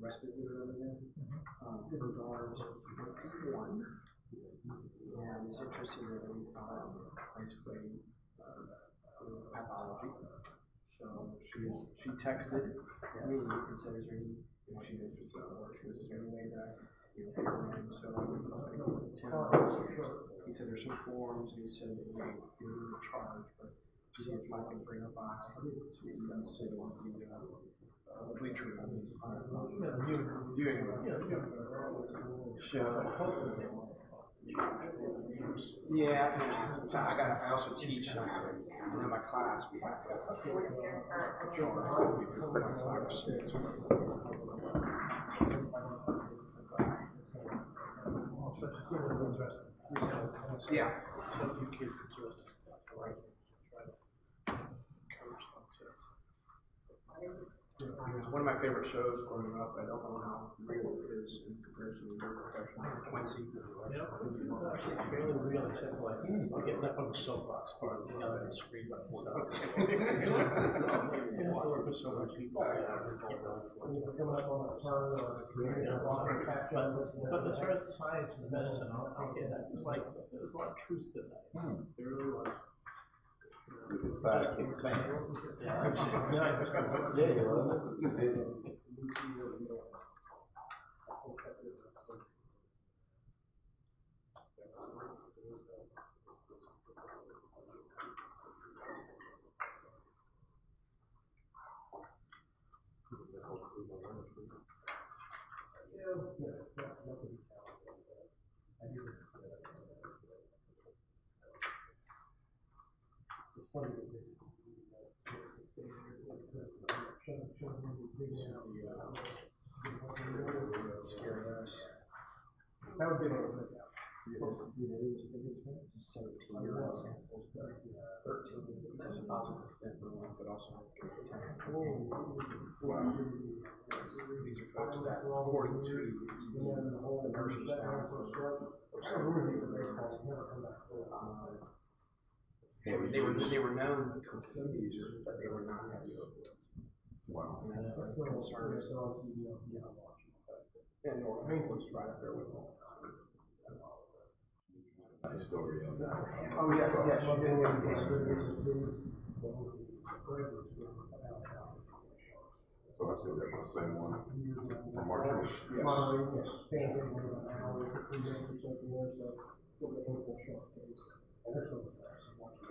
Respite unit over there. Um, her daughter was one, and is interested in, um, basically, pathology. So she is, she texted me and said, is there any, you know, she was just, uh, she is there any way that, you know, so I went to Tim. He said there's some forms, and he said you know, we charge, but see if I can bring up a, we can sit on the, uh, uh, bleacher room. Viewing room. So, yeah, that's what it is. So I got, I also teach, and I in my class, we have to charge, so we do like five or six. Yeah. One of my favorite shows growing up, I don't know how real it is in comparison to your profession, Quincy. Fairly real, except for like, you get left on the soapbox, part of the other and scream like four dollars. I work with so many people. I don't know. Coming up on a turn or. But, but as far as the science and the medicine, I I get that, it's like, there's a lot of truth to that. Hmm. There really was. With his sidekick Sam. Yeah, that's- yeah, Yeah, you love it. Scared us. That would be it. Seventeen year old samples, thirteen, tested positive for but also. Wow. These are folks that, according to the nursing staff, or They were, they were, they were known cocaine users, but they were not heavy opioids. Wow. And that's the concern. And North Main right there with them. Nice story on that. Oh, yes, yes. So I said that was the same one from Marshall. Yes. Monterey, yes,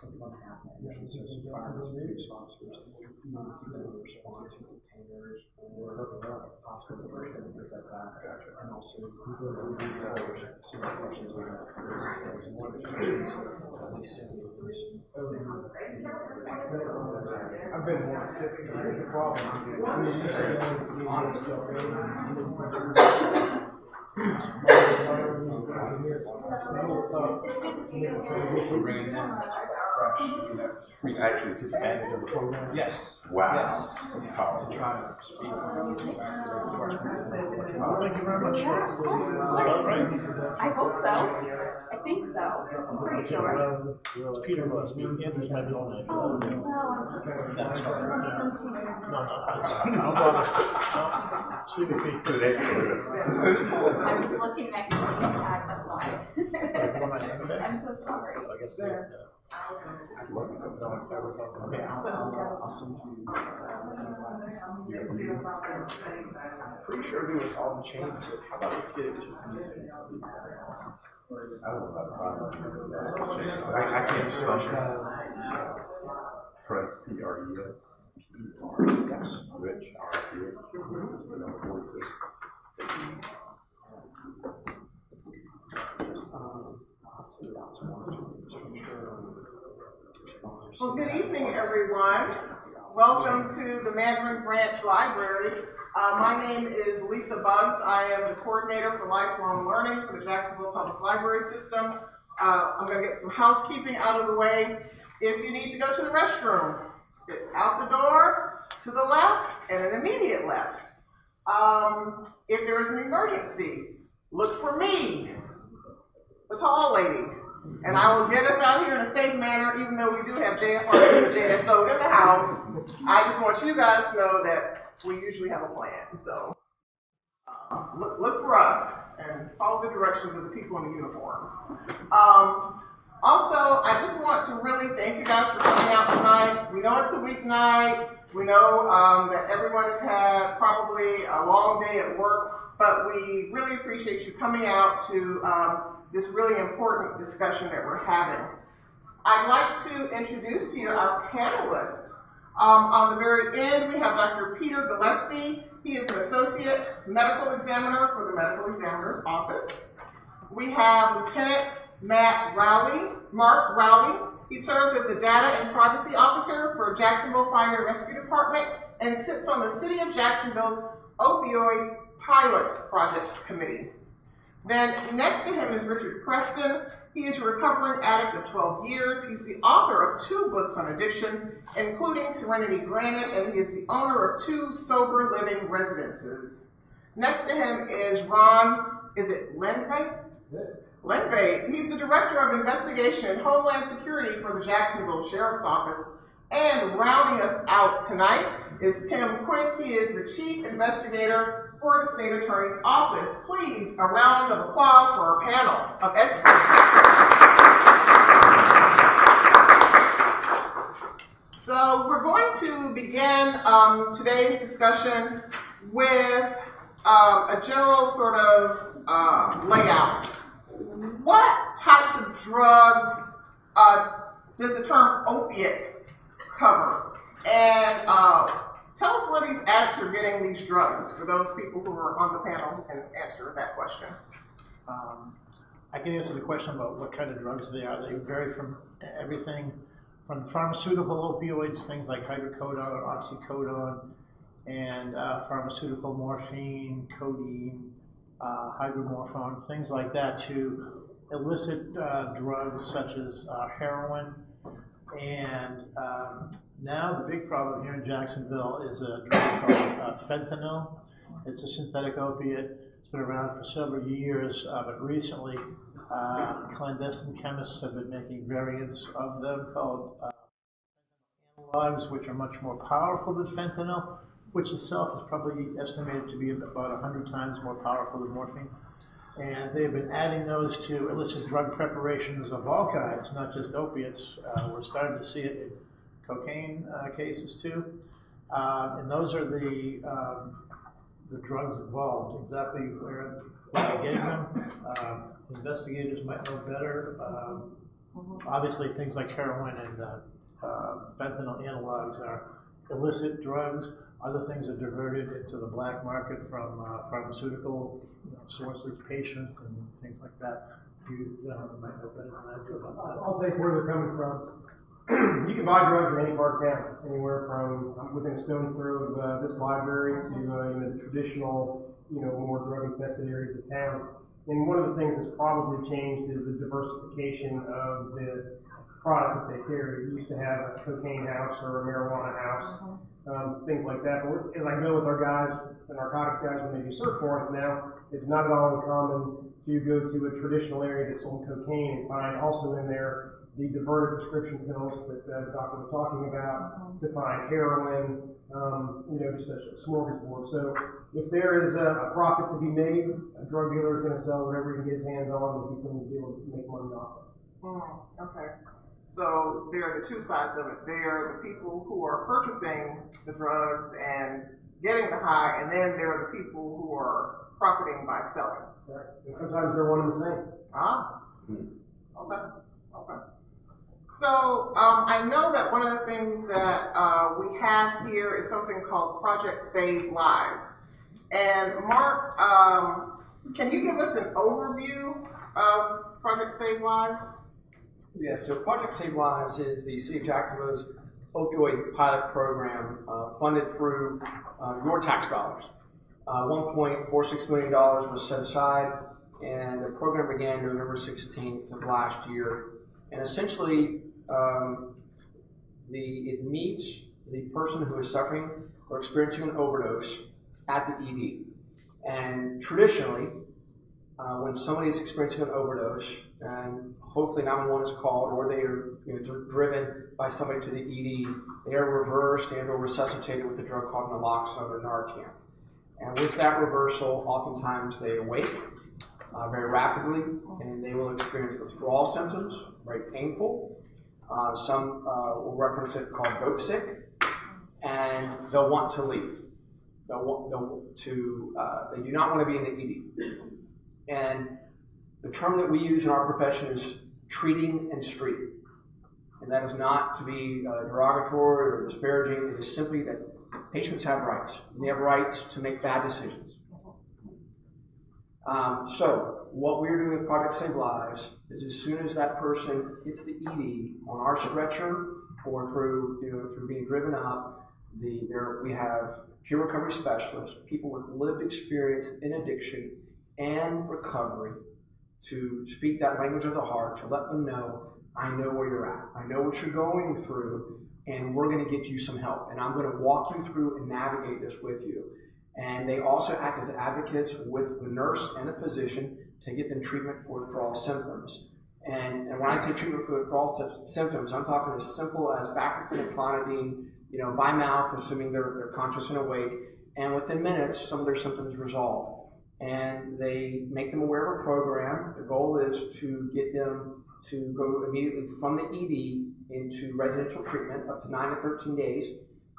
have that, so fire and police officers, you people that respond to containers or and things like that. And also, uh, some questions we there's, there's one of the questions, uh, they sent me was, I've been once, here's the problem. When you used to see down, fresh, you. We actually took advantage of the program. Yes. Wow. Yes. That's To powerful. try to speak. Well, thank you very much. All right. I hope so. I think so. I'm pretty sure. It's Peter Russ, me, Andrew's my middle name. Oh, no, I'm so sorry. That's fine. No, no, I'm, I'm bother. Sleep with me. I was looking next to the tag, that's why. Is it on my name today? I'm so sorry. I guess it is, yeah. I'd love to. No, I would love to. Okay, I'll, I'll, I'll send you. Pretty sure we would all change it. How about let's get it just to be safe? I don't know. I, I can't it. Press, P R E S. Rich, R C H. Just, um, um, Well, good evening, everyone. welcome to the Mandarin Branch Library. Uh, my name is Lisa Bugs. I am the coordinator for lifelong learning for the Jacksonville Public Library System. Uh, I'm going to get some housekeeping out of the way. If you need to go to the restroom, it's out the door to the left and an immediate left. Um, if there is an emergency, look for me, tall lady, and I will get us out here in a safe manner, even though we do have JFR and JSO in the house. I just want you guys to know that we usually have a plan, so uh, look, look for us and follow the directions of the people in the uniforms. Um, also, I just want to really thank you guys for coming out tonight. We know it's a weeknight. We know um, that everyone has had probably a long day at work, but we really appreciate you coming out to um, this really important discussion that we're having. I'd like to introduce to you our panelists. Um, on the very end, we have Dr. Peter Gillespie. He is an associate medical examiner for the medical examiner's office. We have Lieutenant Matt Rowley, Mark Rowley. He serves as the data and privacy officer for Jacksonville Fire and Rescue Department and sits on the City of Jacksonville's opioid pilot project committee. Then next to him is Richard Preston. He is a recovering addict of 12 years. He's the author of two books on addiction, including Serenity Granted, and he is the owner of two sober living residences. Next to him is Ron, is it Lendvay? Lendvay. He's the director of investigation and homeland security for the Jacksonville Sheriff's Office. And rounding us out tonight is Tim Quick. He is the chief investigator for the state attorney's office. Please, a round of applause for our panel of experts. So we're going to begin um, today's discussion with um, a general sort of uh, layout. What types of drugs uh, does the term opiate cover? And uh, tell us where these addicts are getting these drugs for those people who are on the panel who can answer that question. Um, I can answer the question about what kind of drugs they are. They vary from everything from pharmaceutical opioids, things like hydrocodone or oxycodone, and uh, pharmaceutical morphine, codeine, uh, hydromorphone, things like that, to illicit uh, drugs such as uh, heroin. And um, now the big problem here in Jacksonville is a drug called uh, fentanyl. It's a synthetic opiate. It's been around for several years, uh, but recently uh, clandestine chemists have been making variants of them called uh, analogs, which are much more powerful than fentanyl, which itself is probably estimated to be about 100 times more powerful than morphine. And they've been adding those to illicit drug preparations of all kinds, not just opiates. Uh, we're starting to see it in cocaine uh, cases too. Uh, and those are the um, the drugs involved. Exactly where they're getting them, um, investigators might know better. Um, obviously, things like heroin and uh, uh, fentanyl analogs are illicit drugs. Other things are diverted into the black market from uh, pharmaceutical you know, sources, patients, and things like that. You uh, might know better than I do about that. I'll take where they're coming from. you can buy drugs in any part of town, anywhere from um, within a stone's throw of uh, this library to uh, you know the traditional, you know, more drug-infested areas of town. And one of the things that's probably changed is the diversification of the product that they carry. We used to have a cocaine house or a marijuana house, um, things like that. But as I go with our guys, the narcotics guys, when they do search warrants now, it's not at all uncommon to go to a traditional area that sold cocaine and find also in there the diverted prescription pills that uh, the doctor was talking about, to find heroin, um, you know, just a smorgasbord. So if there is a, a profit to be made, a drug dealer is going to sell whatever he can get his hands on, and he's going to be able to make money off of. Mm, okay. So there are the two sides of it. There are the people who are purchasing the drugs and getting the high, and then there are the people who are profiting by selling. Right. And sometimes they're one and the same. Ah. Okay. Okay. So um, I know that one of the things that uh, we have here is something called Project Save Lives. And Mark, um, can you give us an overview of Project Save Lives? Yeah, so Project Save Lives is the City of Jacksonville's opioid pilot program uh, funded through uh, your tax dollars. Uh, $1.46 million was set aside, and the program began November 16th of last year. And essentially, um, the, it meets the person who is suffering or experiencing an overdose at the ED. And traditionally, uh, when somebody is experiencing an overdose, and hopefully 911 is called, or they are you know, driven by somebody to the ED, they are reversed and or resuscitated with a drug called naloxone or Narcan. And with that reversal, oftentimes they awake uh, very rapidly, and they will experience withdrawal symptoms, very painful. Uh, some uh, will reference it called dope sick, and they'll want to leave. They'll want they'll to uh, they do not want to be in the ED. And the term that we use in our profession is treating and streeting. And that is not to be uh, derogatory or disparaging. It is simply that patients have rights. And they have rights to make bad decisions. Um, so, what we're doing with Project Save Lives is as soon as that person hits the ED on our stretcher or through, you know, through being driven up, the, there, we have peer recovery specialists, people with lived experience in addiction and recovery to speak that language of the heart, to let them know, I know where you're at. I know what you're going through, and we're going to get you some help. And I'm going to walk you through and navigate this with you. And they also act as advocates with the nurse and the physician to get them treatment for withdrawal symptoms. And, and when I say treatment for withdrawal symptoms, I'm talking as simple as baclofen clonidine, you know, by mouth, assuming they're, they're conscious and awake. And within minutes, some of their symptoms resolve and they make them aware of a program. The goal is to get them to go immediately from the ED into residential treatment up to 9 to 13 days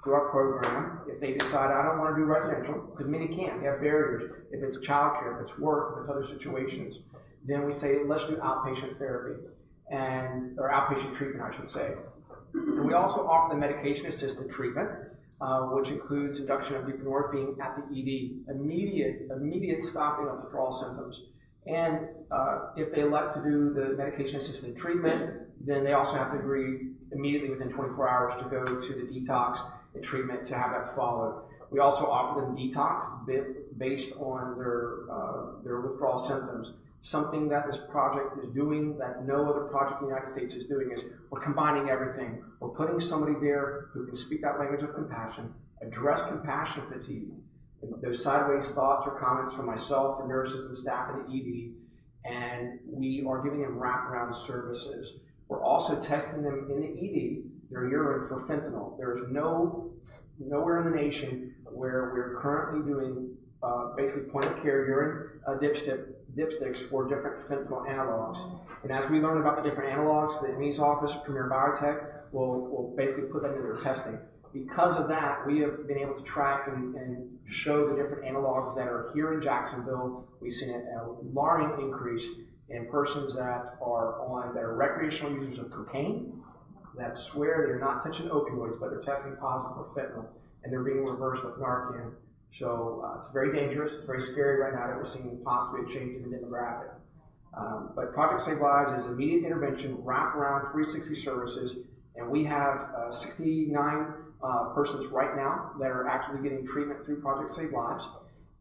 through our program. If they decide, I don't want to do residential, because many can't, they have barriers. If it's childcare, if it's work, if it's other situations, then we say, let's do outpatient therapy, and or outpatient treatment, I should say. And we also offer the medication assisted treatment uh, which includes induction of buprenorphine at the ED, immediate, immediate stopping of withdrawal symptoms. And uh, if they elect to do the medication-assisted treatment, then they also have to agree immediately within 24 hours to go to the detox and treatment to have that followed. We also offer them detox based on their, uh, their withdrawal symptoms. Something that this project is doing that no other project in the United States is doing is we're combining everything. We're putting somebody there who can speak that language of compassion, address compassion fatigue, those sideways thoughts or comments from myself, the nurses, and staff at the ED, and we are giving them wraparound services. We're also testing them in the ED, their urine for fentanyl. There is no nowhere in the nation where we're currently doing uh, basically point of care urine uh, dipstick, dipsticks for different fentanyl analogs. And as we learn about the different analogs, the ME's office, Premier Biotech, will, will basically put that into their testing. Because of that, we have been able to track and, and show the different analogs that are here in Jacksonville. We've seen an alarming increase in persons that are on that are recreational users of cocaine that swear they're not touching opioids, but they're testing positive for fentanyl, and they're being reversed with Narcan. So uh, it's very dangerous. It's very scary right now that we're seeing possibly a change in the demographic. Um, but Project Save Lives is immediate intervention, wraparound 360 services, and we have uh, 69 uh, persons right now that are actually getting treatment through Project Save Lives.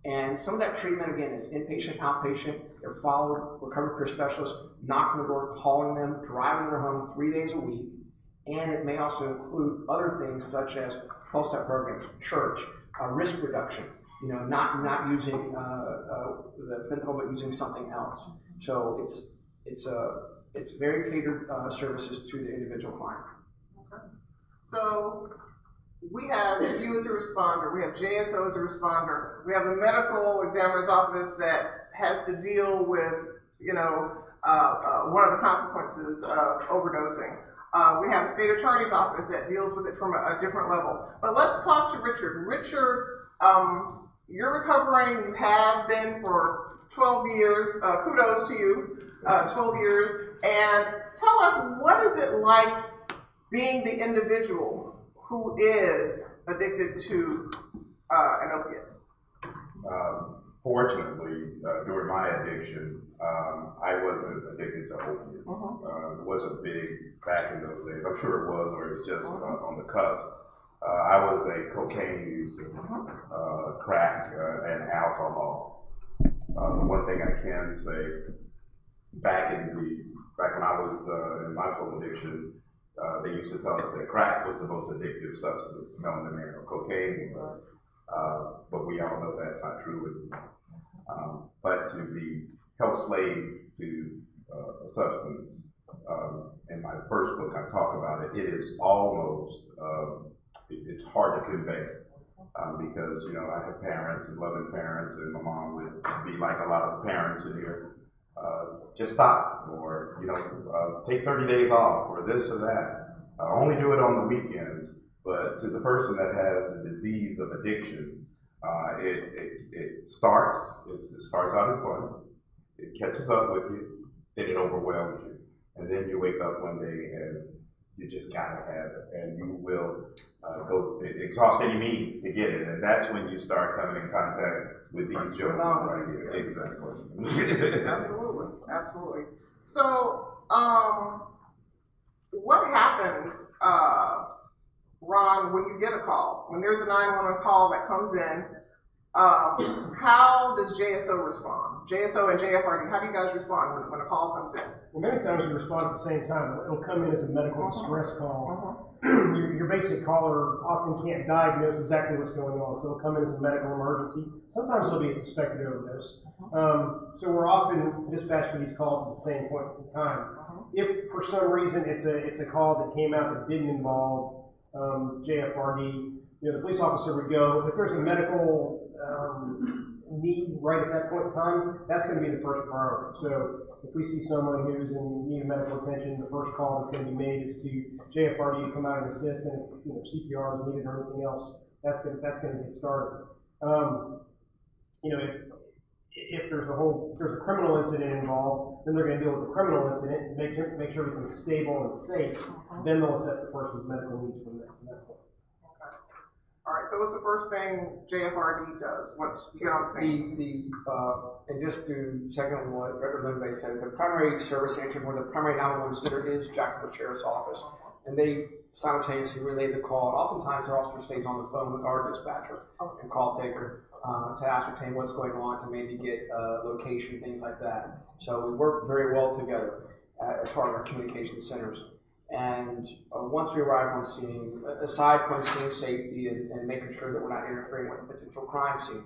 And some of that treatment, again, is inpatient, outpatient. They're followed, recovery care specialists, knocking the door, calling them, driving them home three days a week. And it may also include other things such as 12 step programs, church, uh, risk reduction. You know, not not using uh, uh, the fentanyl, but using something else. So it's it's a uh, it's very catered services to the individual client. Okay. So we have you as a responder, we have JSO as a responder, we have the medical examiner's office that has to deal with, you know, uh, uh, one of the consequences of overdosing. Uh, we have the state attorney's office that deals with it from a, a different level. But let's talk to Richard. Richard, um, you're recovering. You have been for 12 years. Uh, kudos to you. Uh, 12 years. And tell us what is it like being the individual who is addicted to uh, an opiate? Um, fortunately, uh, during my addiction, um, I wasn't addicted to opiates. Mhm. Uh, it wasn't big back in those days. I'm sure it was, or it was just uh, on the cusp. Uh, I was a cocaine user, uh, crack, uh, and alcohol. The one thing I can say, back in the back when I was uh, in my full addiction, uh, they used to tell us that crack was the most addictive substance known to man, or cocaine was. Uh, but we all know that's not true. Um, but to be held slave to uh, a substance, um, in my first book I talk about it, it is almost, um, it, it's hard to convey. Um, because, you know, I have parents and loving parents, and my mom would be like a lot of parents in here. Uh, just stop, or, you know, uh, take 30 days off, or this or that. Only do it on the weekends. But to the person that has the disease of addiction, uh, it, it, it starts, it's, it starts out as fun, it catches up with you, then it overwhelms you. And then you wake up one day and you just gotta have it, and you will uh, go exhaust any means to get it, and that's when you start coming in contact with these jokes Without- right here. Exactly. Absolutely, absolutely. So, um, what happens, uh, Ron, when you get a call? When there's a 911 call that comes in, um, how does JSO respond? JSO and JFRD, how do you guys respond when, when a call comes in? Well, many times we respond at the same time. It'll come in as a medical Uh-huh. distress call. Uh-huh. your, your basic caller often can't diagnose exactly what's going on, so it'll come in as a medical emergency. Sometimes it'll be a suspected overdose. Um, so we're often dispatched for these calls at the same point in time. If for some reason it's a it's a call that came out that didn't involve um, JFRD, you know, the police officer would go. If there's a medical um, need right at that point in time, that's going to be the first priority. So if we see someone who's in need of medical attention, the first call that's going to be made is to JFRD to come out and assist, and if you know, CPR is needed or anything else, that's going to, that's going to get started. Um, you know, if if there's a whole there's a criminal incident involved, then they're going to deal with the criminal incident, make sure make sure everything's stable and safe. Then they'll assess the person's medical needs from that, from that point. All right, so what's the first thing JFRD does? What's, you get on the scene? The, the, uh, and just to second what Reverend Lindsay says, the primary service agent or the primary 911 center is Jacksonville Sheriff's Office. And they simultaneously relay the call. And oftentimes, our officer stays on the phone with our dispatcher and call taker uh, to ascertain what's going on, to maybe get uh, location, things like that. So we work very well together uh, as far as our communication centers. And uh, once we arrive on scene, aside from scene safety and, and making sure that we're not interfering with a potential crime scene,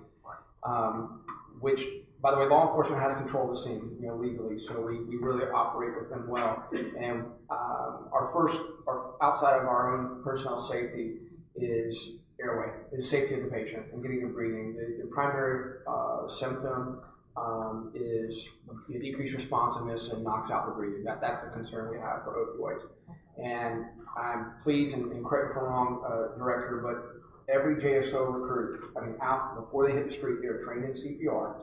um, which, by the way, law enforcement has control of the scene, you know, legally, so we, we really operate with them well. And um, our first, our, outside of our own personnel safety, is airway, is safety of the patient and getting them breathing. The, the primary uh, symptom um, is you know, decreased responsiveness and knocks out the breathing. That, that's the concern we have for opioids. And I'm pleased, and, and correct me if I'm wrong, uh, Director, but every JSO recruit, I mean, out before they hit the street, they're trained in CPR,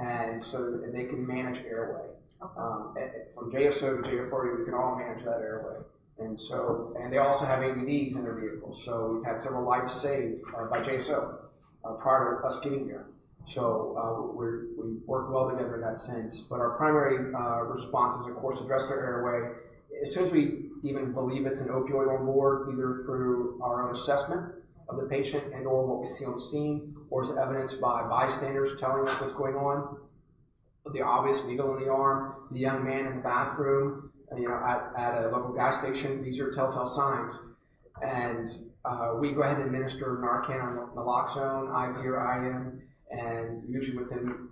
and so that they can manage airway. Um, and- and from JSO to JFRD, we can all manage that airway. And so, and they also have AEDs in their vehicles. So we've had several lives saved uh, by JSO uh, prior to us getting here. So uh, we work well together in that sense. But our primary uh, response is, of course, address their airway. As soon as we even believe it's an opioid on board, either through our own assessment of the patient and or what we see on scene, or as evidenced by bystanders telling us what's going on, the obvious needle in the arm, the young man in the bathroom, you know, at, at a local gas station, these are telltale signs. And uh, we go ahead and administer Narcan or naloxone, IV or IM, and usually within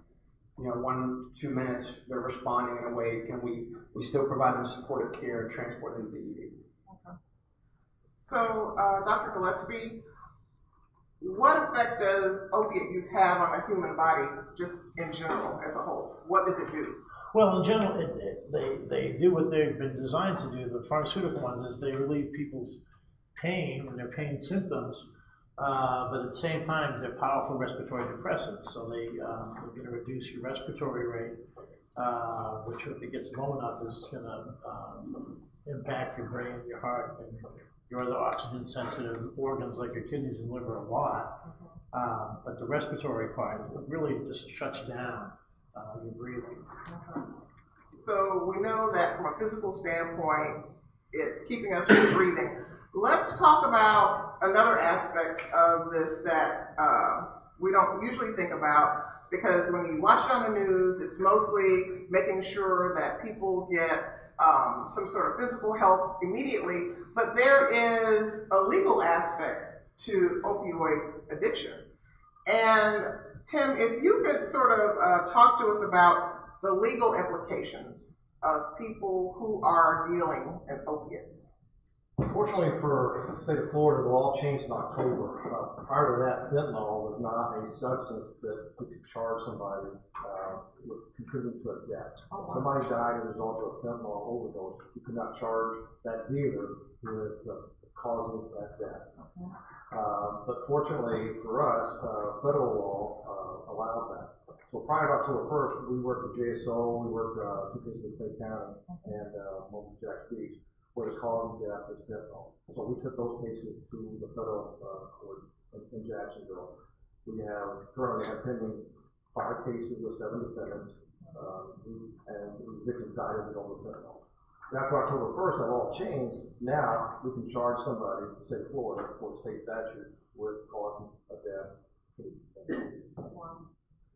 you know one two minutes they're responding and awake, and we we still provide them supportive care and transport them to the ED. So, uh, Dr. Gillespie, what effect does opiate use have on the human body, just in general, as a whole? What does it do? Well, in general, it, it, they, they do what they've been designed to do. The pharmaceutical ones is they relieve people's pain and their pain symptoms, uh, but at the same time, they're powerful respiratory depressants. So they, um, they're going to reduce your respiratory rate, uh, which if it gets low enough is going to um, impact your brain, your heart, and your other oxygen sensitive organs like your kidneys and liver a lot. Um, but the respiratory part, really just shuts down, uh, your breathing. So we know that from a physical standpoint, it's keeping us from breathing. Let's talk about another aspect of this that uh, we don't usually think about because when you watch it on the news, it's mostly making sure that people get um, some sort of physical help immediately, but there is a legal aspect to opioid addiction. And Tim, if you could sort of uh, talk to us about the legal implications of people who are dealing in opiates. Unfortunately for the state of Florida, the law changed in October. Uh, prior to that, fentanyl was not a substance that we could charge somebody uh, with contributing to a death. Oh, wow. Somebody died as a result of a fentanyl overdose. You could not charge that dealer with the causing that death. Uh, but fortunately for us, uh, federal law uh, allowed that. So prior to October 1st, we worked with JSO, we worked uh, two cases with Clay County and uh, one with Jax Beach what is causing death is fentanyl. So we took those cases to the federal uh, court in, in Jacksonville. We have currently have pending five cases with seven defendants, um, and the victims died of the fentanyl. After October 1st, that law changed. Now we can charge somebody, say Florida, for state statute, with causing a death.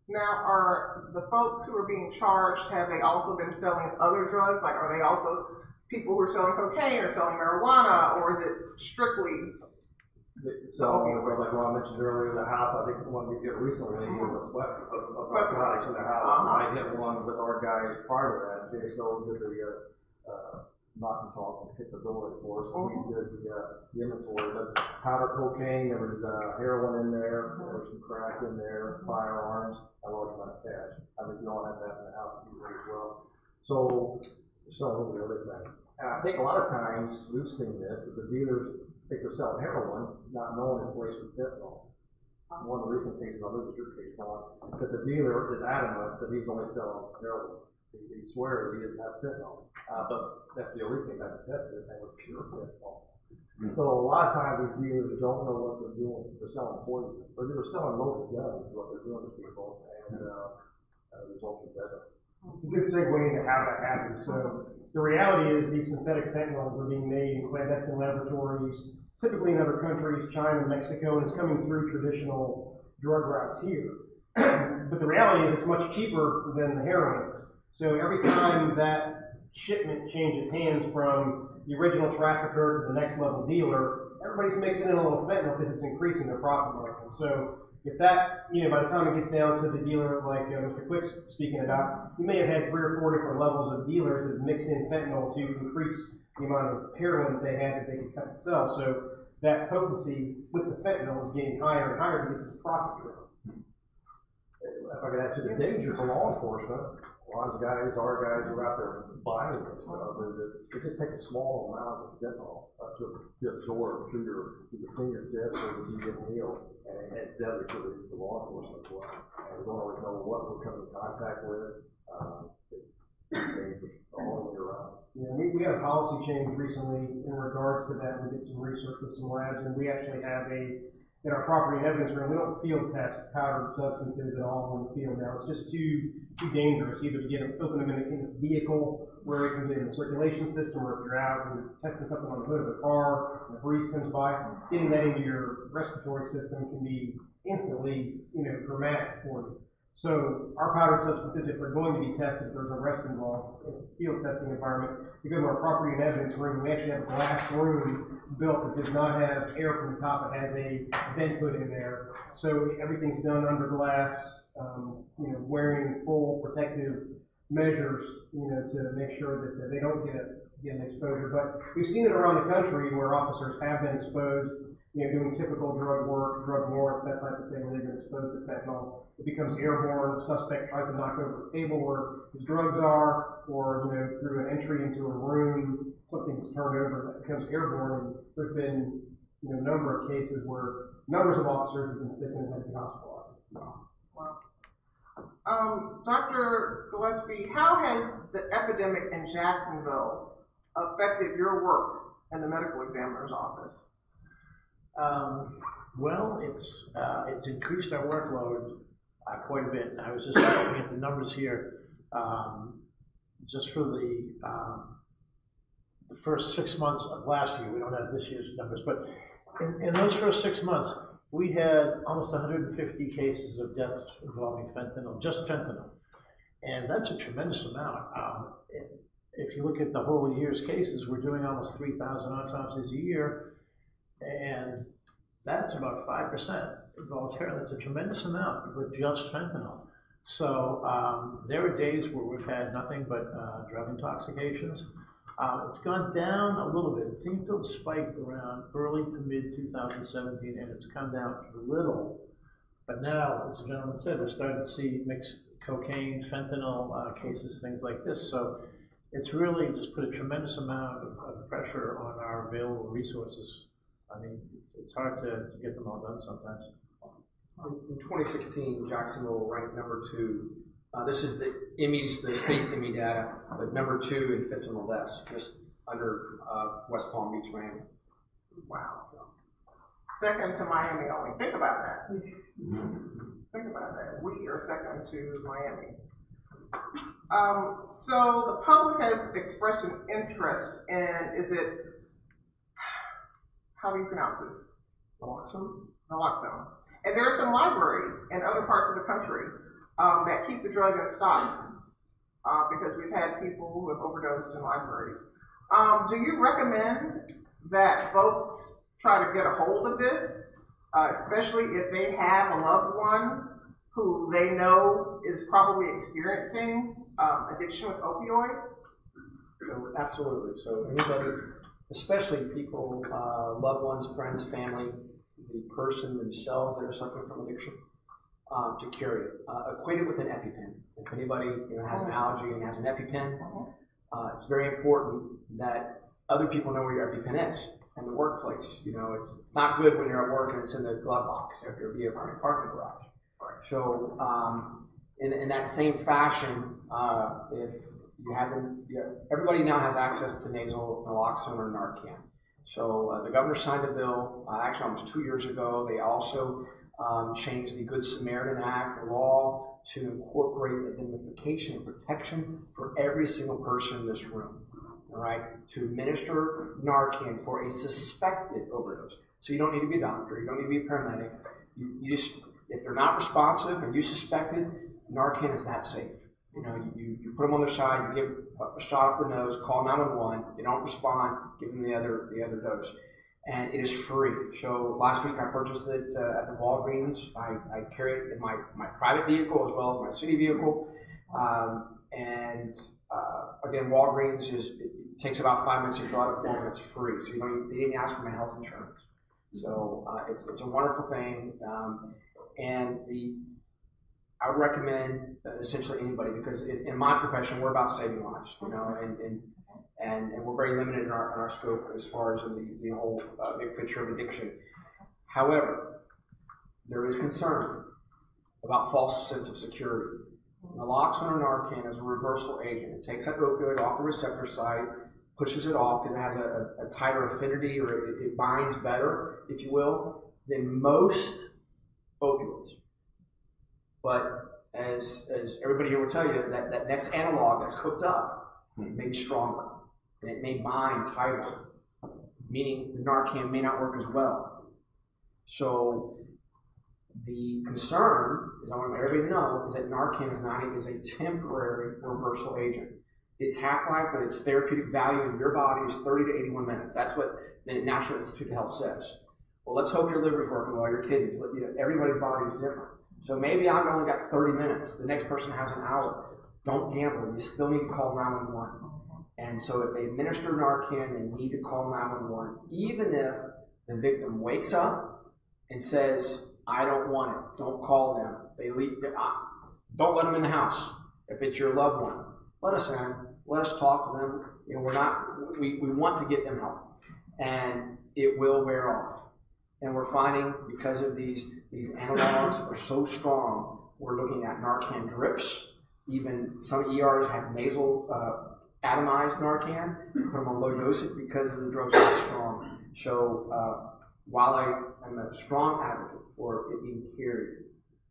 Now, are the folks who are being charged, have they also been selling other drugs? Like, are they also people who are selling cocaine or selling marijuana, or is it strictly So, like what I mentioned earlier, the house, I think the one we did recently, was a plethora of, of narcotics in the house. Uh-huh. I hit one with our guys prior to that, JSO did the, uh, uh, knock and talk and hit the door for us, and we Mhm. did the, uh, the inventory, the powder cocaine, there was, uh, heroin in there, there was some crack in there, firearms, a large amount of cash. I think you all have that in the house as well. So, so the other thing. And I think a lot of times, we've seen this, is the dealers think they're selling heroin, not knowing it's laced with fentanyl. One of the recent cases, I believe was your case, Ron, that the dealer is adamant that he's only selling heroin. He, he swears he didn't have fentanyl, uh, but FDA came back and tested it, and it was pure fentanyl. So a lot of times these dealers don't know what they're doing, they're selling poison, or they're selling loaded guns, is what they're doing to people, and, uh, uh, results are deadly. It's a good segue into how that happens. So the reality is these synthetic fentanyls are being made in clandestine laboratories, typically in other countries, China, Mexico, and it's coming through traditional drug routes here. but the reality is it's much cheaper than the heroin is. So every time that shipment changes hands from the original trafficker to the next level dealer, everybody's mixing in a little fentanyl because it's increasing their profit margin. So if that, you know, by the time it gets down to the dealer like uh, Mr. Quick's speaking about, you may have had three or four different levels of dealers that mixed in fentanyl to increase the amount of heroin that they had that they could cut and sell. So that potency with the fentanyl is getting higher and higher because it's profit driven. If I could add to the danger to law enforcement, a lot of guys, our guys who are out there buying this stuff, is that it just takes a small amount of fentanyl uh, to, to absorb through your, through your fingertips so that you get healed. And it's deadly to the, law enforcement as well. And we don't always know what we're coming in contact with. Um, it's all the way. Yeah, we, we had a policy change recently in regards to that. We did some research with some labs, and we actually have a, in our property and evidence room, we don't field test powdered substances at all in the field now. It's just too, too dangerous, either to get them, open them in a, in a vehicle where it can get in the circulation system, or if you're out and testing something on the hood of a car, and a breeze comes by, getting that into your respiratory system can be instantly, you know, dramatic for you. So our powdered substances, if they're going to be tested, there's a arrest involved in field testing environment, you go to our property and evidence room, we actually have a glass room built that does not have air from the top, it has a vent put in there. So everything's done under glass, um, you know, wearing full protective measures, you know, to make sure that that they don't get, get an exposure. But we've seen it around the country where officers have been exposed, you know, doing typical drug work, drug warrants, that type of thing, where they've been exposed to fentanyl. It becomes airborne, the suspect tries to knock over a table where his drugs are, or, you know, through an entry into a room, something's turned over that becomes airborne. And there's been, you know, a number of cases where numbers of officers have been sick and to be hospitalized. Um, Dr. Gillespie, how has the epidemic in Jacksonville affected your work in the medical examiner's office? Um, well, it's, uh, it's increased our workload, uh, quite a bit. I was just looking at the numbers here, um, just for the, um, the first six months of last year, we don't have this year's numbers, but in, in those first six months, we had almost hundred and fifty cases of deaths involving fentanyl, just fentanyl. And that's a tremendous amount. Um, if- you look at the whole year's cases, we're doing almost three thousand autopsies a year. And that's about five percent involves heroin. That's a tremendous amount with just fentanyl. So, um, there are days where we've had nothing but, uh, drug intoxications. Uh, it's gone down a little bit. It seemed to have spiked around early to mid 2017, and it's come down a little. But now, as the gentleman said, we're starting to see mixed cocaine, fentanyl uh, cases, things like this. So it's really just put a tremendous amount of, of pressure on our available resources. I mean, it's, it's hard to, to get them all done sometimes. In 2016, Jacksonville ranked number two. Uh, this is the IME's, the state IME data, but number two in fentanyl deaths, just under uh, West Palm Beach, Miami. Wow. Second to Miami only. Think about that. Think about that. We are second to Miami. Um, so the public has expressed an interest in, is it, how do you pronounce this? Naloxone? Naloxone. And there are some libraries in other parts of the country um, that keep the drug in stock uh, because we've had people who have overdosed in libraries. Um, do you recommend that folks try to get a hold of this, uh, especially if they have a loved one who they know is probably experiencing um, addiction with opioids? So, absolutely. So anybody, especially people, uh, loved ones, friends, family, the person themselves that are suffering from addiction, um, to carry it. Uh, equate it with an EpiPen. If anybody you know, has an allergy and has an EpiPen, uh, it's very important that other people know where your EpiPen is in the workplace. You know, it's, it's not good when you're at work and it's in the glove box of your vehicle in your parking garage. So, um, in, in that same fashion, uh, if you haven't, you know, everybody now has access to nasal naloxone or Narcan. So uh, the governor signed a bill, uh, actually almost two years ago. They also um, changed the Good Samaritan Act law to incorporate identification and protection for every single person in this room. All right, to administer Narcan for a suspected overdose. So you don't need to be a doctor, you don't need to be a paramedic. You, you just, if they're not responsive and you suspect it, Narcan is that safe. You know, you, you put them on their side, you give a shot up the nose, call 911. They don't respond, give them the other the other dose, and it is free. So last week I purchased it uh, at the Walgreens. I, I carry it in my, my private vehicle as well as my city vehicle, um, and uh, again, Walgreens is it takes about five minutes to fill out a form. It's free, so you don't they didn't ask for my health insurance. So uh, it's it's a wonderful thing, um, and the I would recommend uh, essentially anybody because in, in, my profession we're about saving lives, you know, and and, and, and we're very limited in our, in our scope as far as the, the whole uh, big picture of addiction. However, there is concern about false sense of security. Naloxone or Narcan is a reversal agent. It takes that opioid off the receptor site, pushes it off because it has a, a, tighter affinity or it, it binds better, if you will, than most opioids. But as, as everybody here will tell you, that, that next analog that's cooked up may be stronger. And it may bind tighter, meaning the Narcan may not work as well. So the concern is I want everybody to know is that Narcan is not is a temporary reversal agent. Its half-life and its therapeutic value in your body is 30 to 81 minutes. That's what the National Institute of Health says. Well, let's hope your liver's working well, your kidneys. You know, everybody's body is different. So maybe I've only got 30 minutes. The next person has an hour. Don't gamble. You still need to call 911. And so if they administer Narcan, they need to call 911, even if the victim wakes up and says, I don't want it. Don't call them. They leave. Uh, don't let them in the house. If it's your loved one, let us in. Let us talk to them. You know, we're not. We, we want to get them help, and it will wear off. And we're finding because of these these analogs are so strong, we're looking at Narcan drips. Even some ERs have nasal uh, atomized Narcan, put them on low dosage because the drug's so strong. So uh, while I am a strong advocate for it being carried,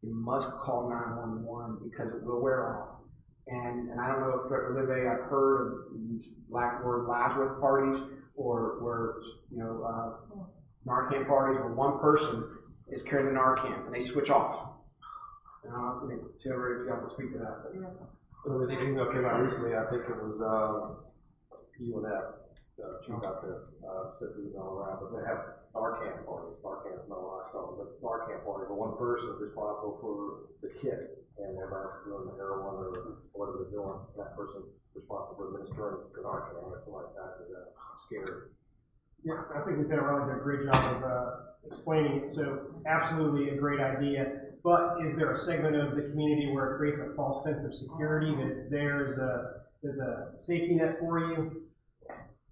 you must call nine-one-one because it will wear off. And, and I don't know if Director Lendvay, I've heard of these black word Lazarus parties or where, you know, uh, Narcan parties where one person is carrying the Narcan and they switch off. And I don't know if Taylor, if you have to speak to that. but- Well, the email came out recently, I think it was, um, you and that, uh, chief out there, uh, sent the email around, but they have Narcan parties, Narcan's not what I saw, but Narcan party, but one person is responsible for the kit, and everybody's doing the heroin or whatever they're doing, that person responsible for administering the Narcan, or something like that, so that's scary. Yeah, I think Lieutenant Rowley did a great job of uh, explaining it. So, absolutely a great idea. But is there a segment of the community where it creates a false sense of security that it's there as a as a safety net for you?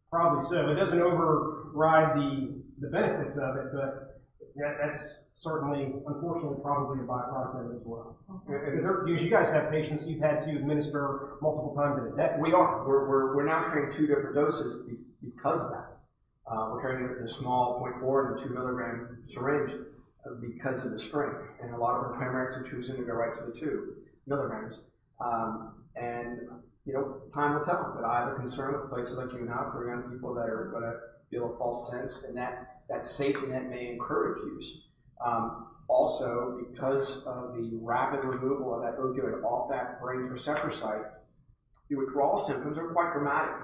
Probably so. It doesn't override the the benefits of it, but that, that's certainly, unfortunately, probably a byproduct of it as well. Because, there, because you guys have patients you've had to administer multiple times in a day. We are. We're, we're, we're now carrying two different doses because of that. Uh, we're carrying the, the small 0.4 and the 2 milligram syringe because of the strength. And a lot of our paramedics are choosing to go right to the 2 milligrams. Um, and, you know, time will tell. But I have a concern with places like UNF for young people that are going to feel a false sense, and that, that safety net may encourage use. Um, also, because of the rapid removal of that opioid off that brain's receptor site, the withdrawal symptoms are quite dramatic.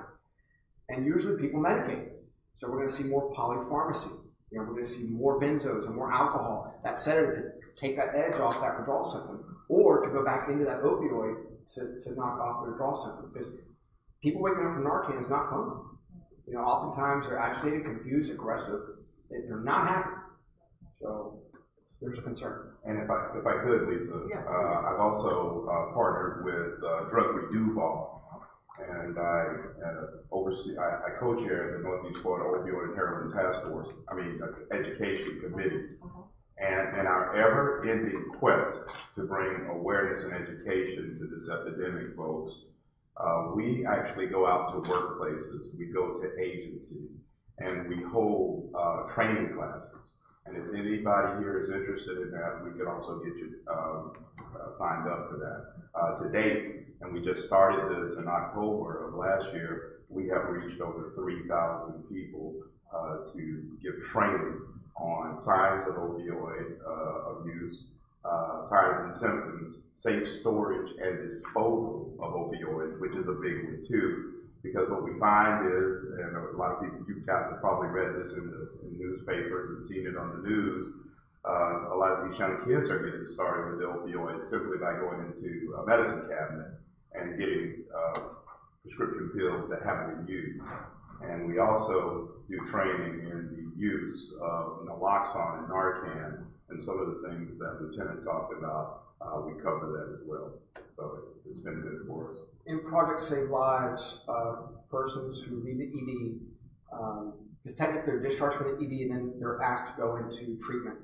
And usually people medicate. So we're going to see more polypharmacy. You know, we're going to see more benzos and more alcohol. That sedative to take that edge off that withdrawal symptom, or to go back into that opioid to, to knock off the withdrawal symptom. Because people waking up from Narcan is not fun. You know, oftentimes they're agitated, confused, aggressive. They- They're not happy. So it's, there's a concern. And if I, if I could, Lisa, Yes, uh, I've also, uh, partnered with, uh, Drug Free Duval. And I, uh, oversee, I, I co-chair the Northeast Florida Opioid and Heroin Task Force, I mean, uh, Education Committee. And in our ever-ending quest to bring awareness and education to this epidemic, folks, uh, we actually go out to workplaces, we go to agencies, and we hold, uh, training classes. And if anybody here is interested in that, we can also get you, um, uh, signed up for that. Uh, to date, and we just started this in October of last year, we have reached over three thousand people, uh, to give training on signs of opioid, uh, abuse, uh, signs and symptoms, safe storage and disposal of opioids, which is a big one too. Because what we find is, and a lot of people, you guys have probably read this in the in newspapers and seen it on the news, uh, a lot of these young kids are getting started with opioids simply by going into a medicine cabinet and getting uh, prescription pills that haven't been used. And we also do training in the use of naloxone and Narcan and some of the things that Lieutenant talked about. Uh, we cover that as well. So it's been good for us. in Project Save Lives, uh, persons who leave the ED, um, because technically they're discharged from the ED and then they're asked to go into treatment.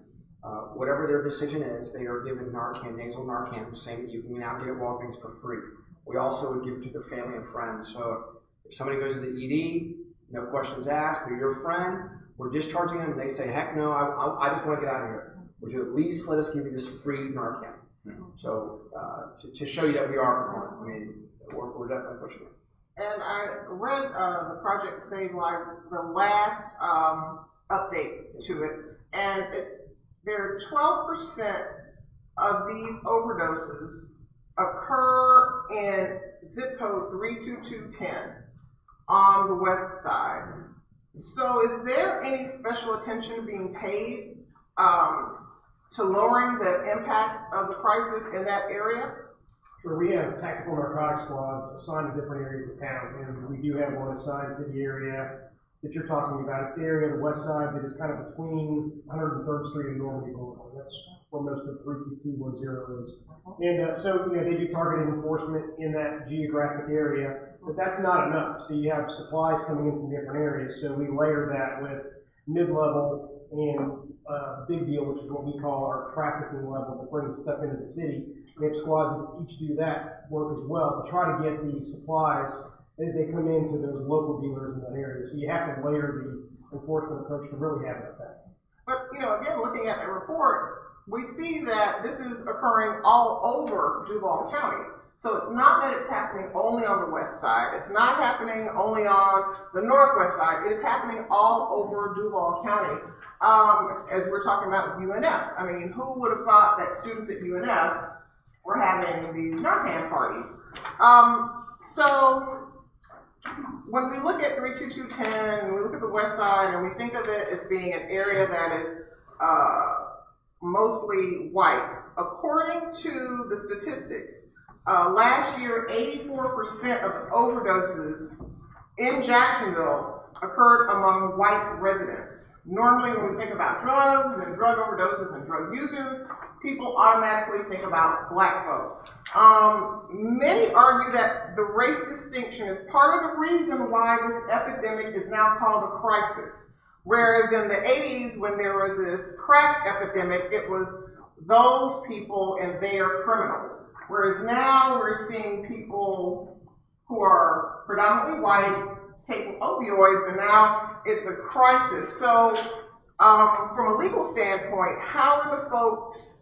Uh, whatever their decision is, they are given Narcan, nasal Narcan, saying that you can now get at Walgreens for free. We also would give it to their family and friends. So if somebody goes to the ED, no questions asked, they're your friend, we're discharging them, and they say, heck no, I, I, I just want to get out of here. Would you at least let us give you this free Narcan? So uh, to, to show you that we are on it, I mean, we're, we're definitely pushing it. And I read uh, the Project Save Lives, the last um, update to it, and it, there are twelve percent of these overdoses occur in zip code three two two ten on the west side. So, is there any special attention being paid um, to lowering the impact of the crisis in that area? Sure, we have tactical narcotic squads assigned to different areas of town, and we do have one assigned to the area that you're talking about. It's the area on the west side that is kind of between 103rd Street and Normandy Boulevard. That's where most of 32210 is. And uh, so, you know, they do targeted enforcement in that geographic area, but that's not enough. So you have supplies coming in from different areas, so we layer that with mid-level and uh, big deal, which is what we call our trafficking level that brings stuff into the city. We have squads that each do that work as well to try to get the supplies as they come into those local dealers in that area. So you have to layer the enforcement approach to really have an effect. But you know, again, looking at the report, we see that this is occurring all over Duval County. So it's not that it's happening only on the west side. It's not happening only on the northwest side. It is happening all over Duval County. Um, as we're talking about with UNF. I mean, who would have thought that students at UNF were having these Narcan parties? Um, so when we look at 32210 and we look at the west side and we think of it as being an area that is uh, mostly white, according to the statistics, uh, last year 84% of the overdoses in Jacksonville occurred among white residents. Normally, when we think about drugs and drug overdoses and drug users, people automatically think about black folk. Um, many argue that the race distinction is part of the reason why this epidemic is now called a crisis. Whereas in the 80s, when there was this crack epidemic, it was those people and their criminals. Whereas now we're seeing people who are predominantly white taking opioids, and now it's a crisis. So, um, from a legal standpoint, how are the folks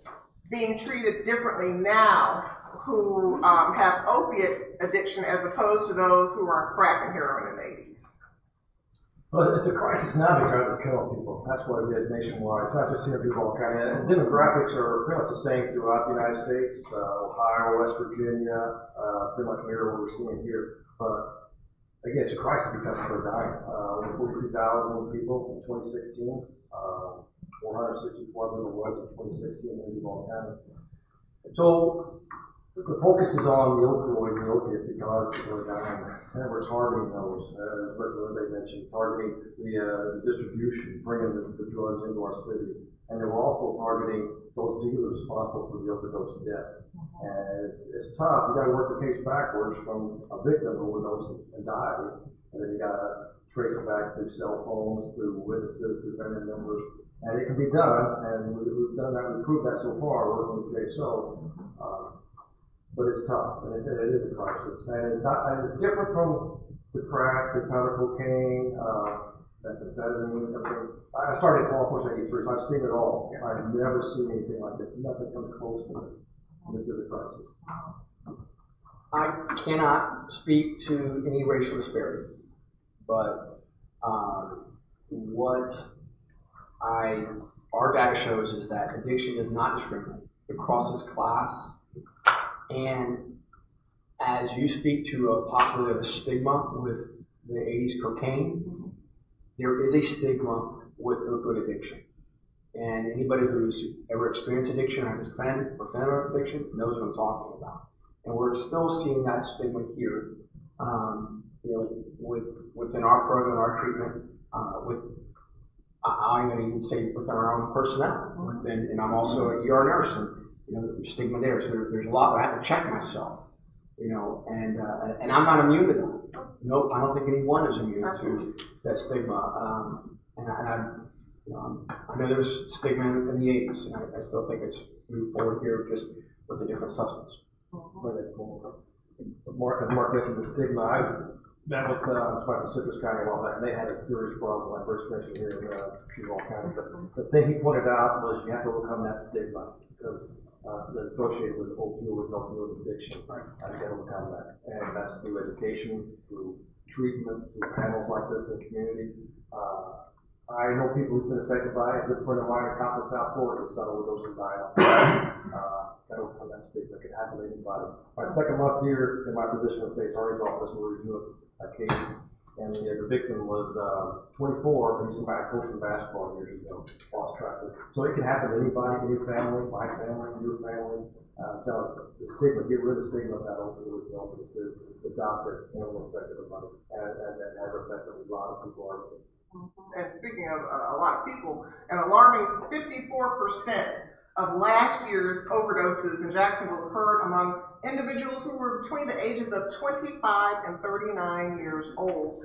being treated differently now who um, have opiate addiction as opposed to those who are on crack and heroin in the 80s? Well, it's a crisis now because it's killing people. That's what it is nationwide. It's not just here in Duval County. And demographics are pretty much the same throughout the United States. Uh, Ohio, West Virginia, uh, pretty much mirror what we're seeing here. But again, it's a crisis because people are dying. Uh, over 42,000 people in 2016. Uh, 464 than it was in 2016 in Duval County. So the focus is on the opioids and opiates because people are dying. And we're targeting those, as Rick Lendvay mentioned, targeting the, uh, the distribution, bringing the, the drugs into our city. And then we're also targeting those dealers responsible for the overdose deaths. And it's, it's tough. You got to work the case backwards from a victim who overdoses and dies, and then you got to trace it back through cell phones, through witnesses, through family members. And it can be done, and we, we've done that. We've proved that so far working with JSO. Um, but it's tough, and it, it is a crisis. And it's not, and it's different from the crack, the powder cocaine, uh, methamphetamine, everything. I started in law enforcement in 83, so I've seen it all. I've never seen anything like this. Nothing comes close to this. And this is a crisis. I cannot speak to any racial disparity, but um, what I our data shows is that addiction is not discriminate. It crosses class, and as you speak to a possibility of a stigma with the 80s cocaine, there is a stigma with opioid addiction. And anybody who's ever experienced addiction, or has a friend or family addiction, knows what I'm talking about. And we're still seeing that stigma here, um, you know, with within our program, our treatment, uh, with I'm going to even say within our own personnel. And, and I'm also a ER nurse, and you know, there's stigma there. So there, there's a lot where I have to check myself, you know, and uh, and I'm not immune to that. Nope, I don't think anyone is immune to that stigma. Um, and, I, and I, you know, I know there's stigma in the 80s, and I, I still think it's moved forward here just with a different substance. But Mark, as Mark mentioned, the stigma. I met with uh, Spike Citrus County a while back, and they had a serious problem when I first mentioned here in uh, Duval County. But the thing he pointed out was you have to overcome that stigma because uh, that's associated with opioid and opioid addiction. Right. Got to overcome that, and that's through education, through treatment, through panels like this in the community. Uh, I know people who've been affected by it. A good friend of mine in Compton, South Florida, his son overdosed and died. Uh, to overcome that stigma. Can happen to anybody. My second month here in my position in state attorney's office, we're reviewing a case, and the, the victim was uh, 24, and somebody coaching basketball years ago, lost track of it. So it can happen to anybody, in your family, my family, your family. Uh, telling you, the stigma, get rid of the stigma of that opioid, the opioid is, it's out there, and it will affect everybody, and, and it has affected a lot of people already. And speaking of uh, a lot of people, an alarming 54% of last year's overdoses in Jacksonville occurred among individuals who were between the ages of 25 and 39 years old.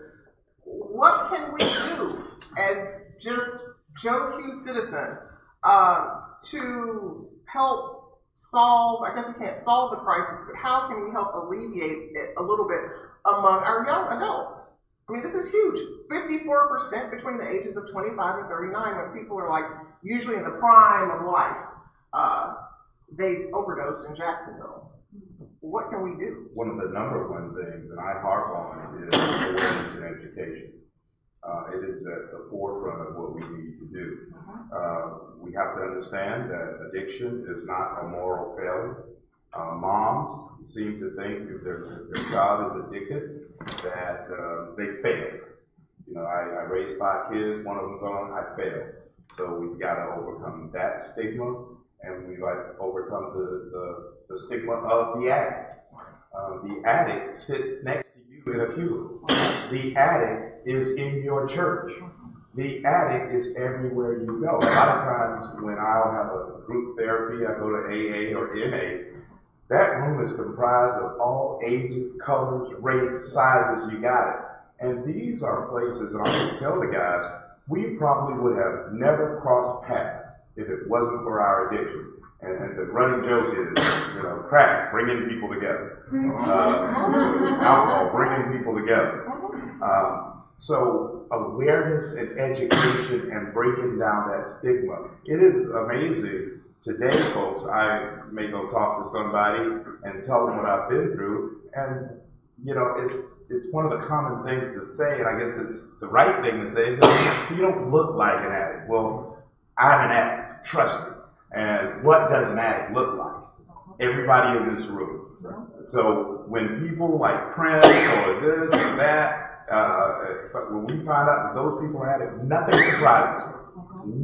What can we do as just Joe Q citizen uh, to help solve, I guess we can't solve the crisis, but how can we help alleviate it a little bit among our young adults? I mean, this is huge. Fifty-four percent between the ages of twenty-five and thirty-nine, when people are like usually in the prime of life, uh, they overdosed in Jacksonville. What can we do? One of the number one things, and I harp on, is awareness and education. Uh, it is at the forefront of what we need to do. Uh, we have to understand that addiction is not a moral failure. Uh, moms seem to think if their, if their child is addicted, that uh, they failed. You know, I, I raised five kids, one of them's on, I failed. So we've got to overcome that stigma, and got to overcome the, the, the stigma of the addict. Uh, the addict sits next to you in a pew. The addict is in your church. The addict is everywhere you go. A lot of times when I'll have a group therapy, I go to AA or NA, that room is comprised of all ages, colors, race, sizes, you got it. And these are places, and I always tell the guys, we probably would have never crossed paths if it wasn't for our addiction. And, and the running joke is, you know, crack, bringing people together. Uh, alcohol, bringing people together. Um, so awareness and education and breaking down that stigma. It is amazing today, folks. I may go talk to somebody and tell them what I've been through, and you know, it's it's one of the common things to say, and I guess it's the right thing to say. Is you don't look like an addict. Well, I'm an addict. Trust me. And what does an addict look like? Everybody in this room. So when people like Prince or this or that, uh, when we find out that those people are addicts, nothing surprises me.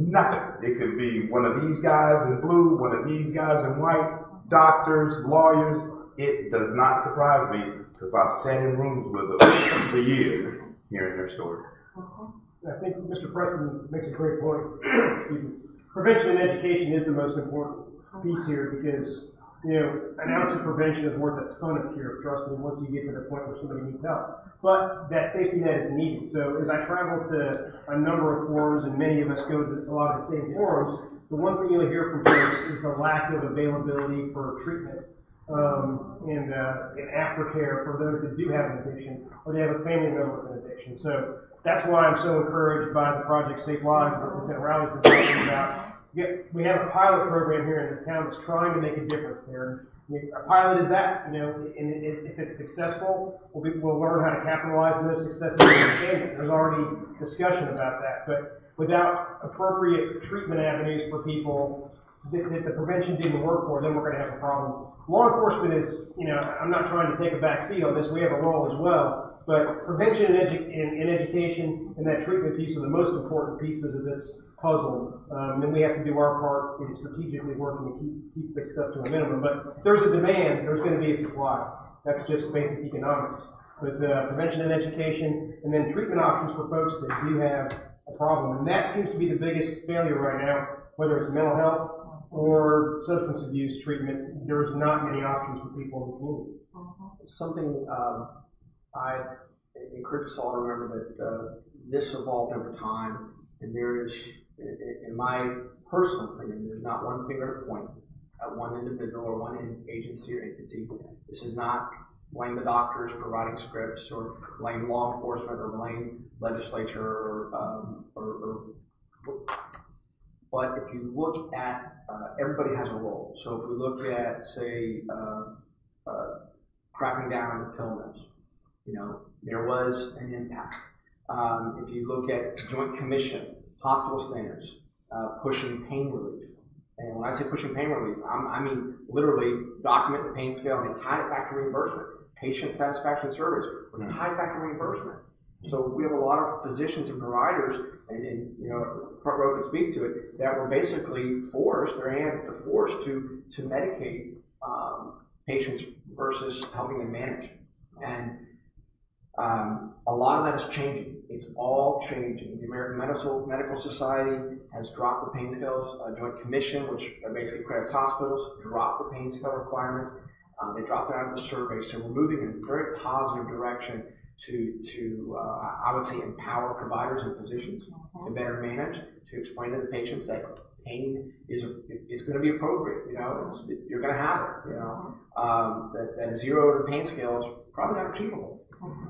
Nothing. It could be one of these guys in blue, one of these guys in white, doctors, lawyers. It does not surprise me because I've sat in rooms with them for years hearing their story. I think Mr. Preston makes a great point. Excuse me. Prevention and education is the most important piece here because, you know, an ounce of prevention is worth a ton of cure. Trust me, once you get to the point where somebody needs help. But that safety net is needed. So as I travel to a number of forums, and many of us go to a lot of the same forums, the one thing you'll hear from folks is the lack of availability for treatment um, and, uh, aftercare for those that do have an addiction or they have a family member with an addiction. So that's why I'm so encouraged by the Project Save Lives that Lieutenant Rowley's been talking about. We have a pilot program here in this town that's trying to make a difference there. A pilot is that, you know, and if it's successful, we'll, be, we'll learn how to capitalize on those successes. There's already discussion about that. But without appropriate treatment avenues for people that, that the prevention didn't work for, then we're going to have a problem. Law enforcement is, you know, I'm not trying to take a back seat on this. We have a role as well. But prevention and, edu- and, and education and that treatment piece are the most important pieces of this puzzle. Um, and we have to do our part in strategically working to keep, keep this stuff to a minimum. But if there's a demand, there's going to be a supply. That's just basic economics. But uh, prevention and education, and then treatment options for folks that do have a problem. And that seems to be the biggest failure right now, whether it's mental health or substance abuse treatment. There's not many options for people in the community. Something um, I encourage us all to remember that uh, this evolved over time, and there is, in my personal opinion, there's not one finger to point at one individual or one agency or entity. This is not blame the doctors for writing scripts or blame law enforcement or blame legislature or, um, or, or but if you look at, uh, everybody has a role. So if we look at, say, uh, uh, cracking down on the pill mills, you know, there was an impact. Um, if you look at Joint Commission, hospital standards, uh, pushing pain relief. And when I say pushing pain relief, I'm, i mean literally document the pain scale and tie it back to reimbursement. Patient satisfaction surveys were tied back to reimbursement. So we have a lot of physicians and providers, and, and you know, front row can speak to it, that were basically forced, their hand forced to to medicate um, patients versus helping them manage. And um, a lot of that is changing. It's all changing. The American Medical, Medical Society has dropped the pain scales. A joint commission, which basically credits hospitals, dropped the pain scale requirements. Um, they dropped it out of the survey. So we're moving in a very positive direction to, to uh, I would say, empower providers and physicians to better manage, to explain to the patients that pain is is going to be appropriate. You know, it's, you're going to have it. You know, um, that, that zero to pain scale is probably not achievable.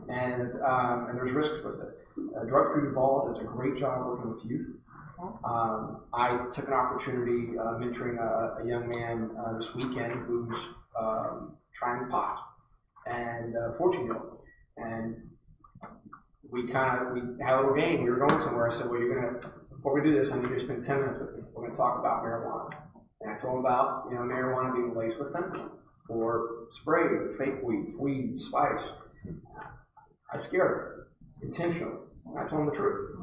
And, um, and there's risks with it. Uh, Drug Free Duval does a great job working with youth. Um, I took an opportunity uh, mentoring a, a young man uh, this weekend who's um, trying pot and uh, fortune deal. And we kind of we had a little game. We were going somewhere. I said, "Well, you're gonna before we do this, I need you to spend ten minutes with me. We're gonna talk about marijuana." And I told him about you know marijuana being laced with fentanyl or spray, fake weed, weed, spice. I scared him intentionally. I told him the truth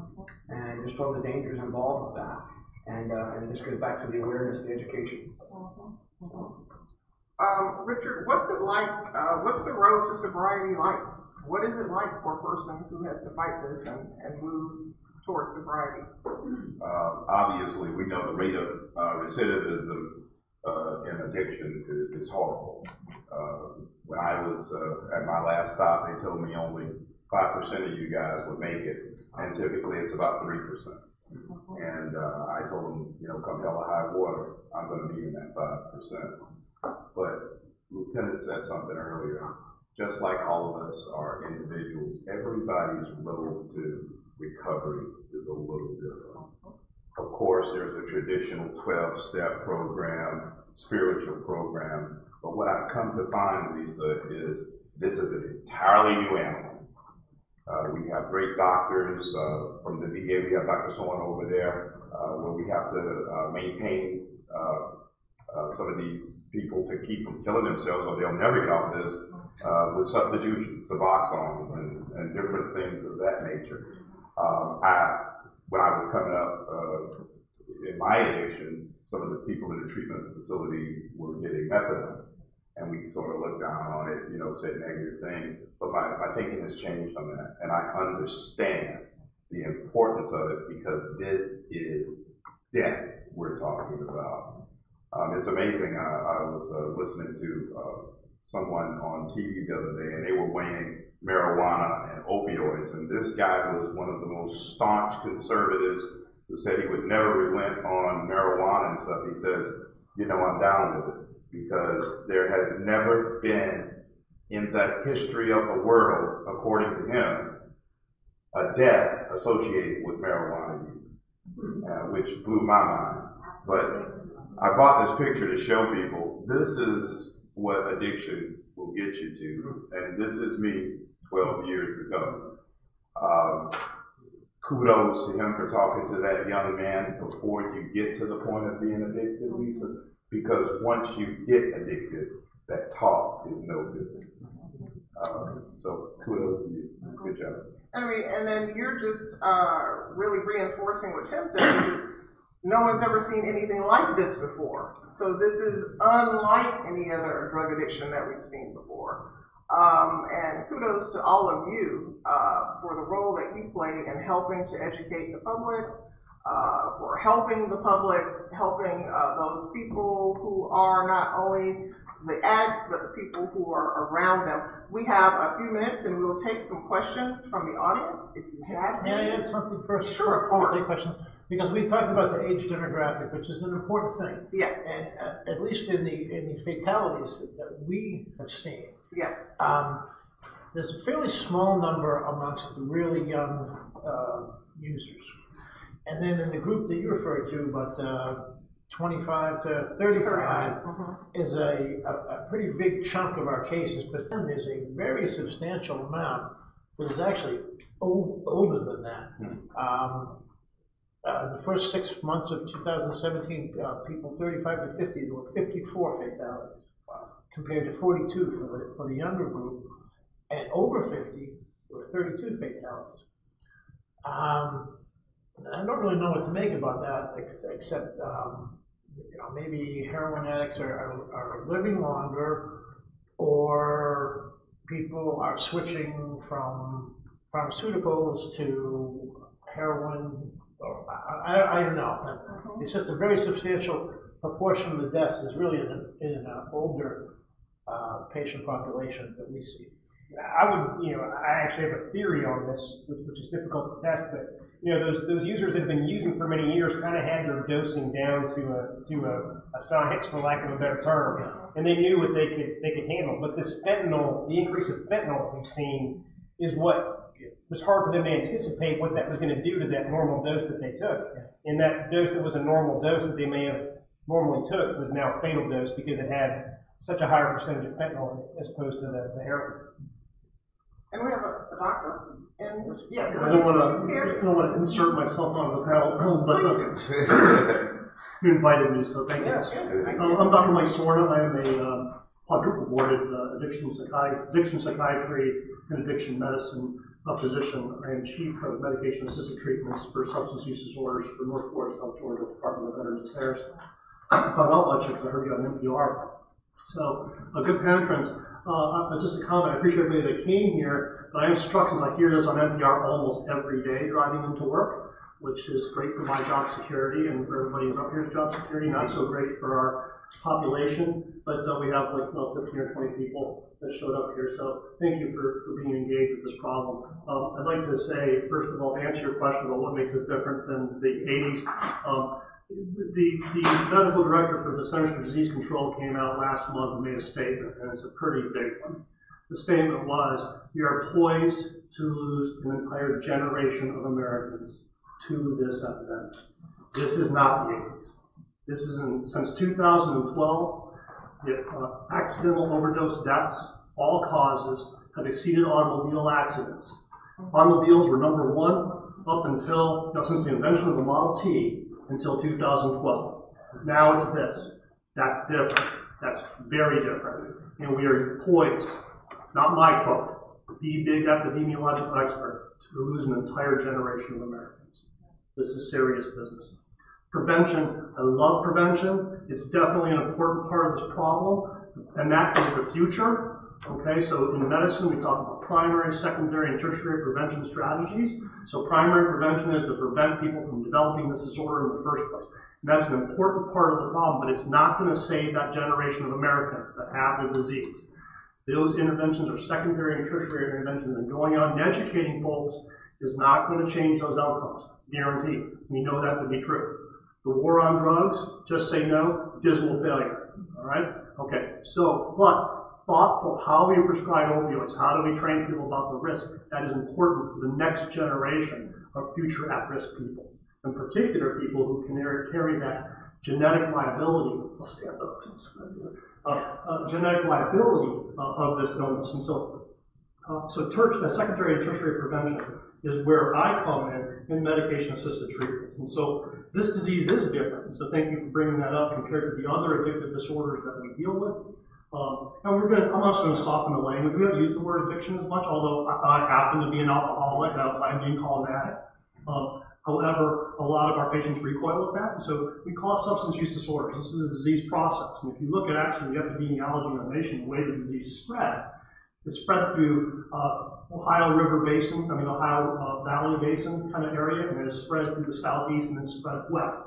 and just told him the dangers involved with that. And uh, and it just goes back to the awareness, the education. Um, Richard, what's it like, uh, what's the road to sobriety like? What is it like for a person who has to fight this and, and move towards sobriety? Uh, obviously, we know the rate of uh, recidivism uh, in addiction is, horrible. Uh, when I was uh, at my last stop, they told me only 5% of you guys would make it, and typically it's about 3%. And uh, I told them, you know, come hell or high water, I'm going to be in that 5%. But Lieutenant said something earlier. Just like all of us are individuals, everybody's road to recovery is a little different. Of course, there's a traditional 12 step program, spiritual programs, but what I've come to find, Lisa, is this is an entirely new animal. Uh, we have great doctors uh, from the VA. We have Dr. Soren over there, uh, where we have to uh, maintain uh, uh, some of these people to keep from killing themselves, or they'll never get off this with substitution, Suboxone, and, and different things of that nature. Um, I, when I was coming up in my addiction, some of the people in the treatment facility were getting methadone and we sort of looked down on it, you know, said negative things. But my, my thinking has changed on that, and I understand the importance of it because this is death we're talking about. Um, it's amazing. I, I was uh, listening to uh, someone on TV the other day, and they were weighing marijuana opioids, and this guy was one of the most staunch conservatives who said he would never relent on marijuana and stuff. He says, you know, I'm down with it because there has never been in the history of the world, according to him, a death associated with marijuana use, uh, which blew my mind. But I brought this picture to show people this is what addiction will get you to, and this is me 12 years ago. Um, kudos to him for talking to that young man before you get to the point of being addicted, Lisa because once you get addicted, that talk is no good. Uh, so kudos to you. Good job. I mean, and then you're just uh, really reinforcing what Tim said because no one's ever seen anything like this before. So this is unlike any other drug addiction that we've seen before. Um, and kudos to all of you uh, for the role that you play in helping to educate the public, uh, for helping the public, helping uh, those people who are not only the addicts, but the people who are around them. We have a few minutes and we'll take some questions from the audience if you have May I add something first? Sure, of course. Take questions, because we talked about the age demographic, which is an important thing. Yes, And uh, at least in the, in the fatalities that- that we have seen, yes. um, there's a fairly small number amongst the really young uh, users. And then in the group that you referred to, about uh, 25 to 35, Mhm. is a, a, a pretty big chunk of our cases, but then there's a very substantial amount that is actually old, older than that. Um, uh, the first six months of 2017, uh, people 35 to 50, there were 54 fatalities, compared to 42 for the, for the younger group, and over 50, were 32 fatalities. Um, I don't really know what to make about that, ex- except, um, you know, maybe heroin addicts are, are, are living longer, or people are switching from pharmaceuticals to heroin, or, I, I, I don't know. It's just a very substantial proportion of the deaths is really in an, in an older, uh, patient population that we see. I would, you know, I actually have a theory on this, which, which is difficult to test, but you know, those those users that have been using for many years kind of had their dosing down to a to a, a science, for lack of a better term, and they knew what they could they could handle. But this fentanyl, the increase of fentanyl we've seen, is what was hard for them to anticipate what that was going to do to that normal dose that they took. And that dose that was a normal dose that they may have normally took was now a fatal dose because it had such a higher percentage of fentanyl as opposed to the, the heroin. And we have a, a doctor, and, yes. I don't wanna, I don't wanna insert myself on the panel, but uh, you invited me, so thank you. Yes. Yes, thank Um, you. I'm Dr. Mike Sorna. I am a um, quadruple boarded uh, addiction psychiatry, addiction psychiatry and addiction medicine uh, physician. I am chief of medication assisted treatments for substance use disorders for North Florida, South Georgia Department of Veterans Affairs. I found out about you because I heard you on NPR. So, a good penetrance. Uh, just a comment. I appreciate everybody that came here, but I am struck since I hear this on NPR almost every day driving into work, which is great for my job security and for everybody who's up here's job security. Not so great for our population, but uh, we have like well, 15 or 20 people that showed up here. So, thank you for, for being engaged with this problem. Um, I'd like to say, first of all, answer your question about what makes us different than the 80s. Um, the, the medical director for the Centers for Disease Control came out last month and made a statement, and it's a pretty big one. The statement was, we are poised to lose an entire generation of Americans to this epidemic. This is not the 80s. This is in, since 2012, the uh, accidental overdose deaths, all causes, have exceeded automobile accidents. Automobiles were number one up until, you know, since the invention of the Model T until 2012. Now it's this. That's different. That's very different. And we are poised, not my quote, the big epidemiological expert, to lose an entire generation of Americans. This is serious business. Prevention, I love prevention. It's definitely an important part of this problem, and that is the future. Okay, so in medicine, we talk about primary, secondary, and tertiary prevention strategies. So primary prevention is to prevent people from developing this disorder in the first place. And that's an important part of the problem, but it's not going to save that generation of Americans that have the disease. Those interventions are secondary and tertiary interventions, and going out and educating folks is not going to change those outcomes. Guaranteed. We know that to be true. The war on drugs, just say no, dismal failure. All right? Okay, so, but thoughtful how we prescribe opioids, how do we train people about the risk, that is important for the next generation of future at-risk people. In particular, people who can carry that genetic liability, I'll stand up, uh, uh, genetic liability uh, of this illness. And so, uh, so ter- uh, secondary and tertiary prevention is where I come in in medication-assisted treatments. And so this disease is different. So thank you for bringing that up compared to the other addictive disorders that we deal with. Um, and we're going to, I'm also going to soften the language. We don't use the word addiction as much, although I, I happen to be an alcoholic. Uh, I'm being called that. Um, however, a lot of our patients recoil at that. and So we call it substance use disorders. This is a disease process. And if you look at actually the epidemiology of the nation, the way the disease spread, it spread through uh, Ohio River Basin, I mean Ohio uh, Valley Basin kind of area, and it spread through the southeast and then spread west.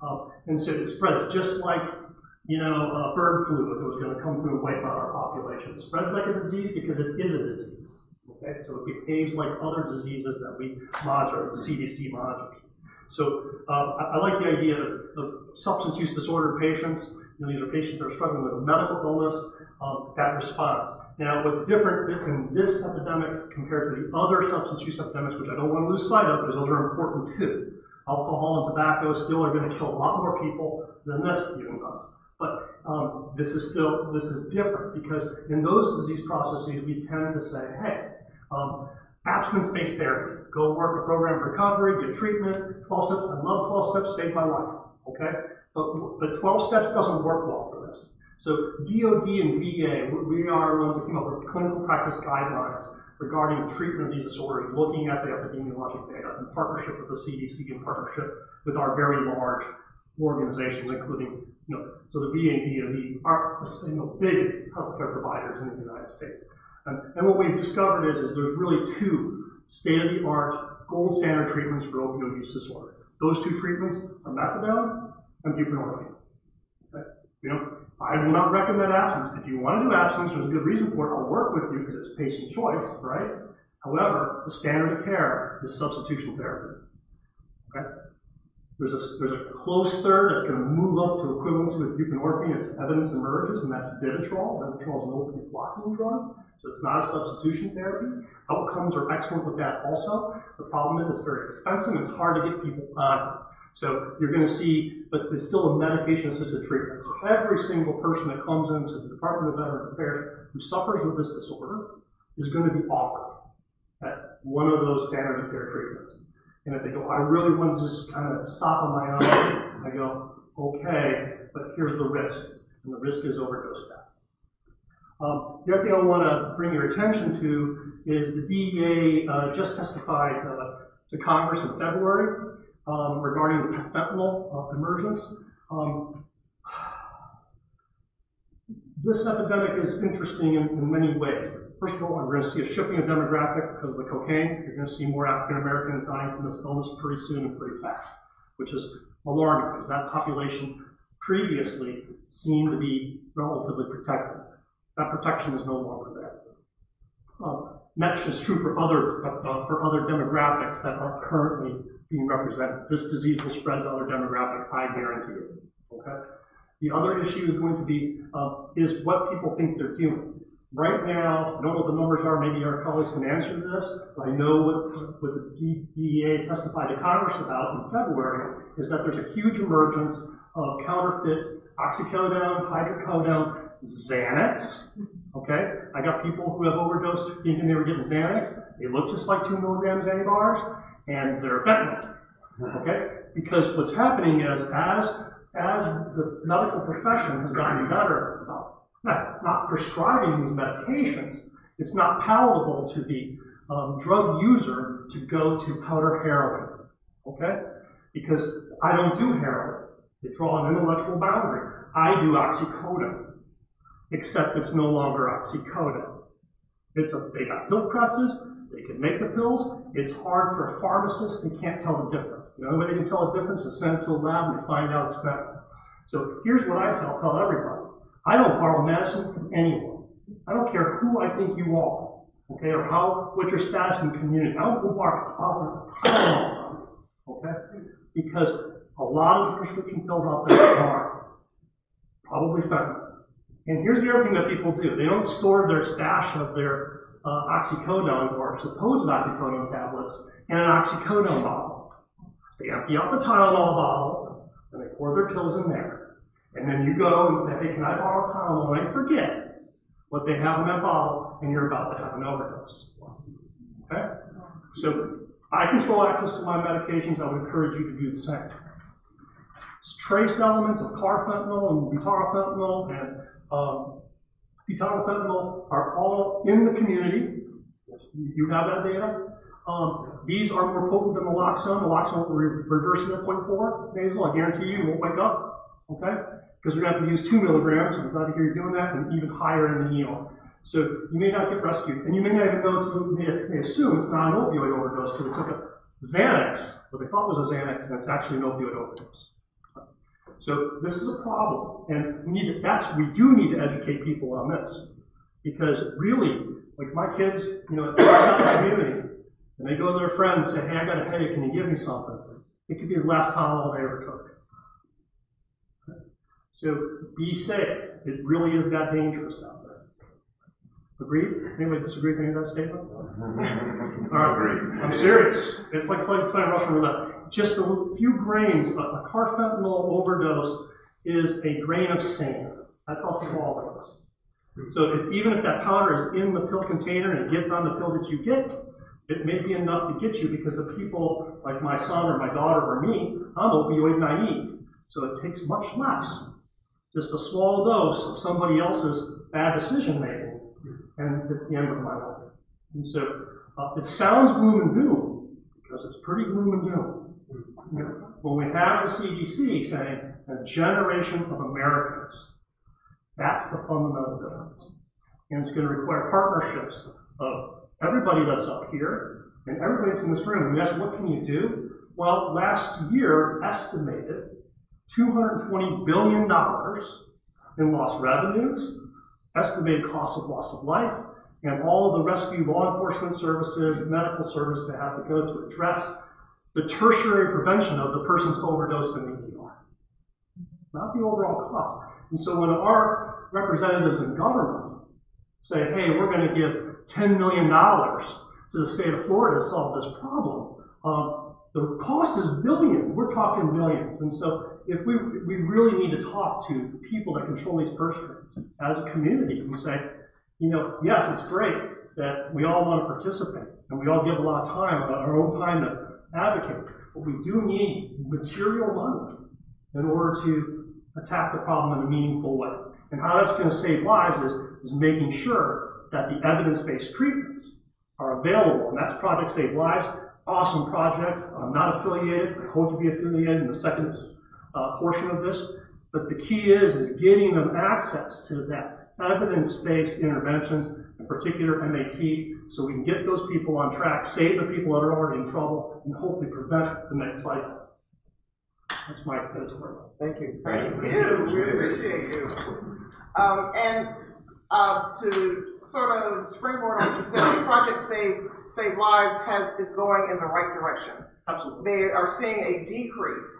Uh, and so it spreads just like you know, uh, bird flu it was going to come through and wipe out our population. It spreads like a disease because it is a disease. Okay, so it behaves like other diseases that we monitor, the CDC monitors. So uh, I, I, like the idea of, of, substance use disorder patients. You know, these are patients that are struggling with a medical illness um, that responds. Now, what's different in this epidemic compared to the other substance use epidemics, which I don't want to lose sight of because those are important too. Alcohol and tobacco still are going to kill a lot more people than this even does. But um, this is still this is different because in those disease processes we tend to say, hey, um, abstinence-based therapy, go work a program of recovery, get treatment, 12 steps. I love 12 steps, saved my life. Okay, but but 12 steps doesn't work well for this. So DOD and VA, we are ones that came up with clinical practice guidelines regarding treatment of these disorders, looking at the epidemiologic data in partnership with the CDC, in partnership with our very large organizations, including you know, so the VA and DOD are you know, big healthcare providers in the United States. And, and what we've discovered is, is there's really two state-of-the-art gold standard treatments for opioid use disorder. Those two treatments are methadone and buprenorphine. Okay? You know, I will not recommend abstinence. If you want to do abstinence, there's a good reason for it. I'll work with you because it's patient choice, right? However, the standard of care is substitution therapy. There's a, there's a close third that's gonna move up to equivalency with buprenorphine as evidence emerges, and that's Vivitrol. Vivitrol is an opiate blocking drug, so it's not a substitution therapy. Outcomes are excellent with that also. The problem is it's very expensive, it's hard to get people on. So you're gonna see, but it's still a medication-assisted treatment. So every single person that comes into the Department of Veterans Affairs who suffers with this disorder is gonna be offered at one of those standard of care treatments. And if they go, I really want to just kind of stop on my own, I go, okay, but here's the risk. And the risk is overdose death. Um, the other thing I want to bring your attention to is the DEA uh, just testified uh, to Congress in February um, regarding the fentanyl uh, emergence. Um, this epidemic is interesting in, in many ways. First of all, we're going to see a shifting of demographic because of the cocaine. You're going to see more African Americans dying from this illness pretty soon and pretty fast, which is alarming because that population previously seemed to be relatively protected. That protection is no longer there. Um, much is true for other uh, for other demographics that are currently being represented. This disease will spread to other demographics, I guarantee you. Okay. The other issue is going to be uh, is what people think they're doing. Right now, I don't know what the numbers are, maybe our colleagues can answer this, but I know what, what the DEA testified to Congress about in February is that there's a huge emergence of counterfeit oxycodone, hydrocodone, Xanax. Okay, I got people who have overdosed thinking they were getting Xanax. They look just like two milligrams antibars, and they're fentanyl. Okay, because what's happening is as as the medical profession has gotten better about not, not prescribing these medications, it's not palatable to the um, drug user to go to powder heroin. Okay? Because I don't do heroin. They draw an intellectual boundary. I do oxycodone, except it's no longer oxycodone. It's a, they got pill presses, they can make the pills. It's hard for a pharmacist, they can't tell the difference. The only way they can tell the difference is send it to a lab and find out it's better. So here's what I say, I'll tell everybody. I don't borrow medicine from anyone. I don't care who I think you are, okay, or how, what your status in the community. I don't borrow Tylenol, okay? Because a lot of the prescription pills out there are probably fentanyl. And here's the other thing that people do. They don't store their stash of their uh, oxycodone or supposed oxycodone tablets in an oxycodone bottle. They empty out the Tylenol bottle and they pour their pills in there. And then you go and say, hey, can I borrow Tylenol? And they forget what they have in that bottle and you're about to have an overdose. Okay? So I control access to my medications. I would encourage you to do the same. Trace elements of carfentanil and butyrylfentanyl and um, are all in the community. You have that data. Um, these are more potent than naloxone. Naloxone will re- reverse it at 0.4 nasal. I guarantee you, you won't wake up. Okay? Because we're going to have to use 2 milligrams. I'm glad to hear you're doing that, and even higher in the ER. So you may not get rescued. And you may not even know, you may, assume it's not an opioid overdose because they took a Xanax, what they thought was a Xanax, and it's actually an opioid overdose. So this is a problem, and we need to, that's we do need to educate people on this because really, like my kids, you know, in the community, and they go to their friends and say, "Hey, I got a headache. Can you give me something?" It could be the last Tylenol they ever took. So be safe. It really is that dangerous out there. Agreed? Does anybody disagree with any of that statement? All right. Agreed. I'm serious. It's like playing, playing Russian roulette. Just a few grains, a, a carfentanil overdose is a grain of sand. That's how small it is. So if, even if that powder is in the pill container and it gets on the pill that you get, it may be enough to get you because the people like my son or my daughter or me, I'm opioid naive. So it takes much less. Just a small dose of somebody else's bad decision making, and it's the end of my life. And so uh, it sounds gloom and doom because it's pretty gloom and doom. When we have the CDC saying a generation of Americans, that's the fundamental difference. And it's going to require partnerships of everybody that's up here and everybody that's in this room. And yes, what can you do? Well, last year estimated $220 billion in lost revenues, estimated cost of loss of life, and all of the rescue law enforcement services, medical services that have to go to address the tertiary prevention of the person's overdosed in the ER, not the overall cost. And so when our representatives in government say, hey, we're going to give $10 million to the state of Florida to solve this problem, cost is billions. We're talking billions. And so if we, we really need to talk to people that control these purse strings as a community and say, you know, yes, it's great that we all want to participate and we all give a lot of time, uh, our own time to advocate, but we do need material money in order to attack the problem in a meaningful way. And how that's going to save lives is, is making sure that the evidence-based treatments are available. And that's Project Save Lives. Awesome project. I'm not affiliated. I hope to be affiliated in the second uh, portion of this. But the key is, is getting them access to that evidence-based interventions, in particular MAT, so we can get those people on track, save the people that are already in trouble, and hopefully prevent the next cycle. That's my editorial. Thank you. Thank you, we appreciate you. Um, and, uh, to sort of springboard on what you said, Project Save, Save Lives has, is going in the right direction. Absolutely. They are seeing a decrease,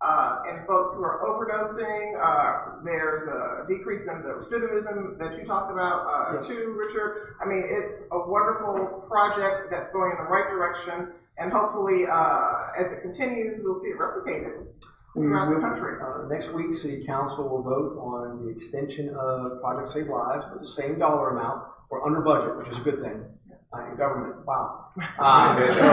uh, in folks who are overdosing, uh, there's a decrease in the recidivism that you talked about, uh, Yes. too, Richard. I mean, it's a wonderful project that's going in the right direction, and hopefully, uh, as it continues, we'll see it replicated We throughout the will- country. Uh, next week, City Council will vote on the extension of Project Save Lives with the same dollar amount. We're under budget, which is a good thing. Uh, in government, wow. Uh, so,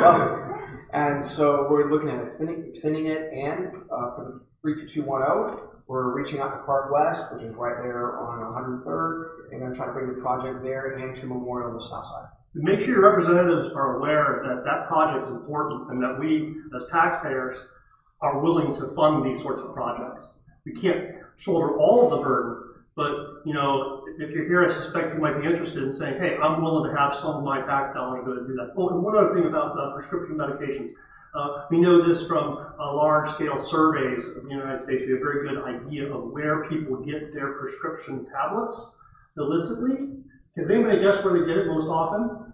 well, and so we're looking at extending, extending it, and uh, for the 32210, we're reaching out to Park West, which is right there on 103rd, and going to try to bring the project there and to Memorial on the south side. Make sure your representatives are aware that that project's important and that we, as taxpayers, are willing to fund these sorts of projects. We can't shoulder all of the burden, but, you know, if you're here, I suspect you might be interested in saying, hey, I'm willing to have some of my tax dollars go to do that. Oh, and one other thing about uh, prescription medications. Uh, we know this from uh, large-scale surveys of the United States. We have a very good idea of where people get their prescription tablets illicitly. Does anybody guess where they get it most often?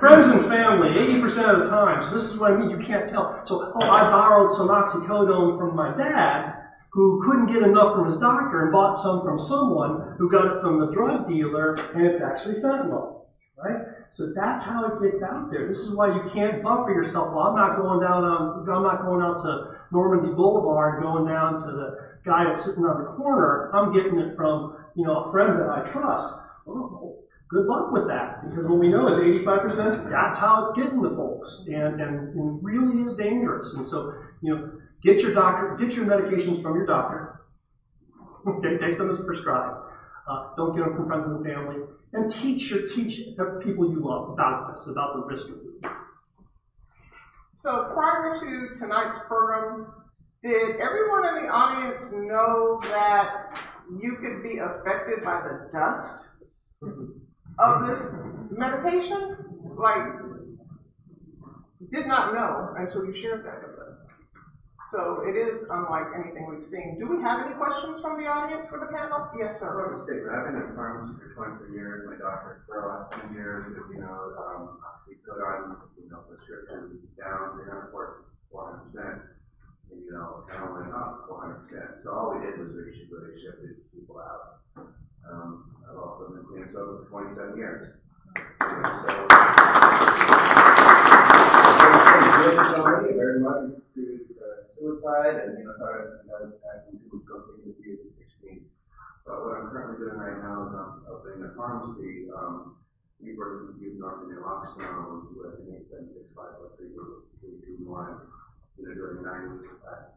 Friends and family, 80% of the time. So this is what I mean, you can't tell. So, oh, I borrowed some oxycodone from my dad, who couldn't get enough from his doctor and bought some from someone who got it from the drug dealer, and it's actually fentanyl, right? So that's how it gets out there. This is why you can't buffer yourself. Well, I'm not going down on, I'm not going out to Normandy Boulevard going down to the guy that's sitting on the corner. I'm getting it from, you know, a friend that I trust. Well, good luck with that. Because what we know is 85% that's how it's getting to folks. And, and, and really is dangerous. And so you know get your doctor get your medications from your doctor. Take them as prescribed. Uh, don't get them from friends and family. And teach your teach the people you love about this about the risk of it So prior to tonight's program, did everyone in the audience know that you could be affected by the dust of this medication? Like, did not know until you shared that with us. So it is unlike anything we've seen. Do we have any questions from the audience for the panel? Yes, sir. State, I've been in pharmacy for twenty-three years, my doctor for the last ten years, you know, um, obviously put on, you know, prescriptions down, they don't work four hundred percent. And, you know, heroin went up four hundred percent, so all we did was really, sh- really shifted people out. Um, I've also been clean sober for twenty-seven years. You So. Somebody, very much through uh, suicide, and, you know, thought I was, I was, I would go through the age of sixteen. But what I'm currently doing right now is I'm opening a pharmacy, um, we work with youth north in naloxone with an eight seven six five four three three two one. You know, during nine, uh,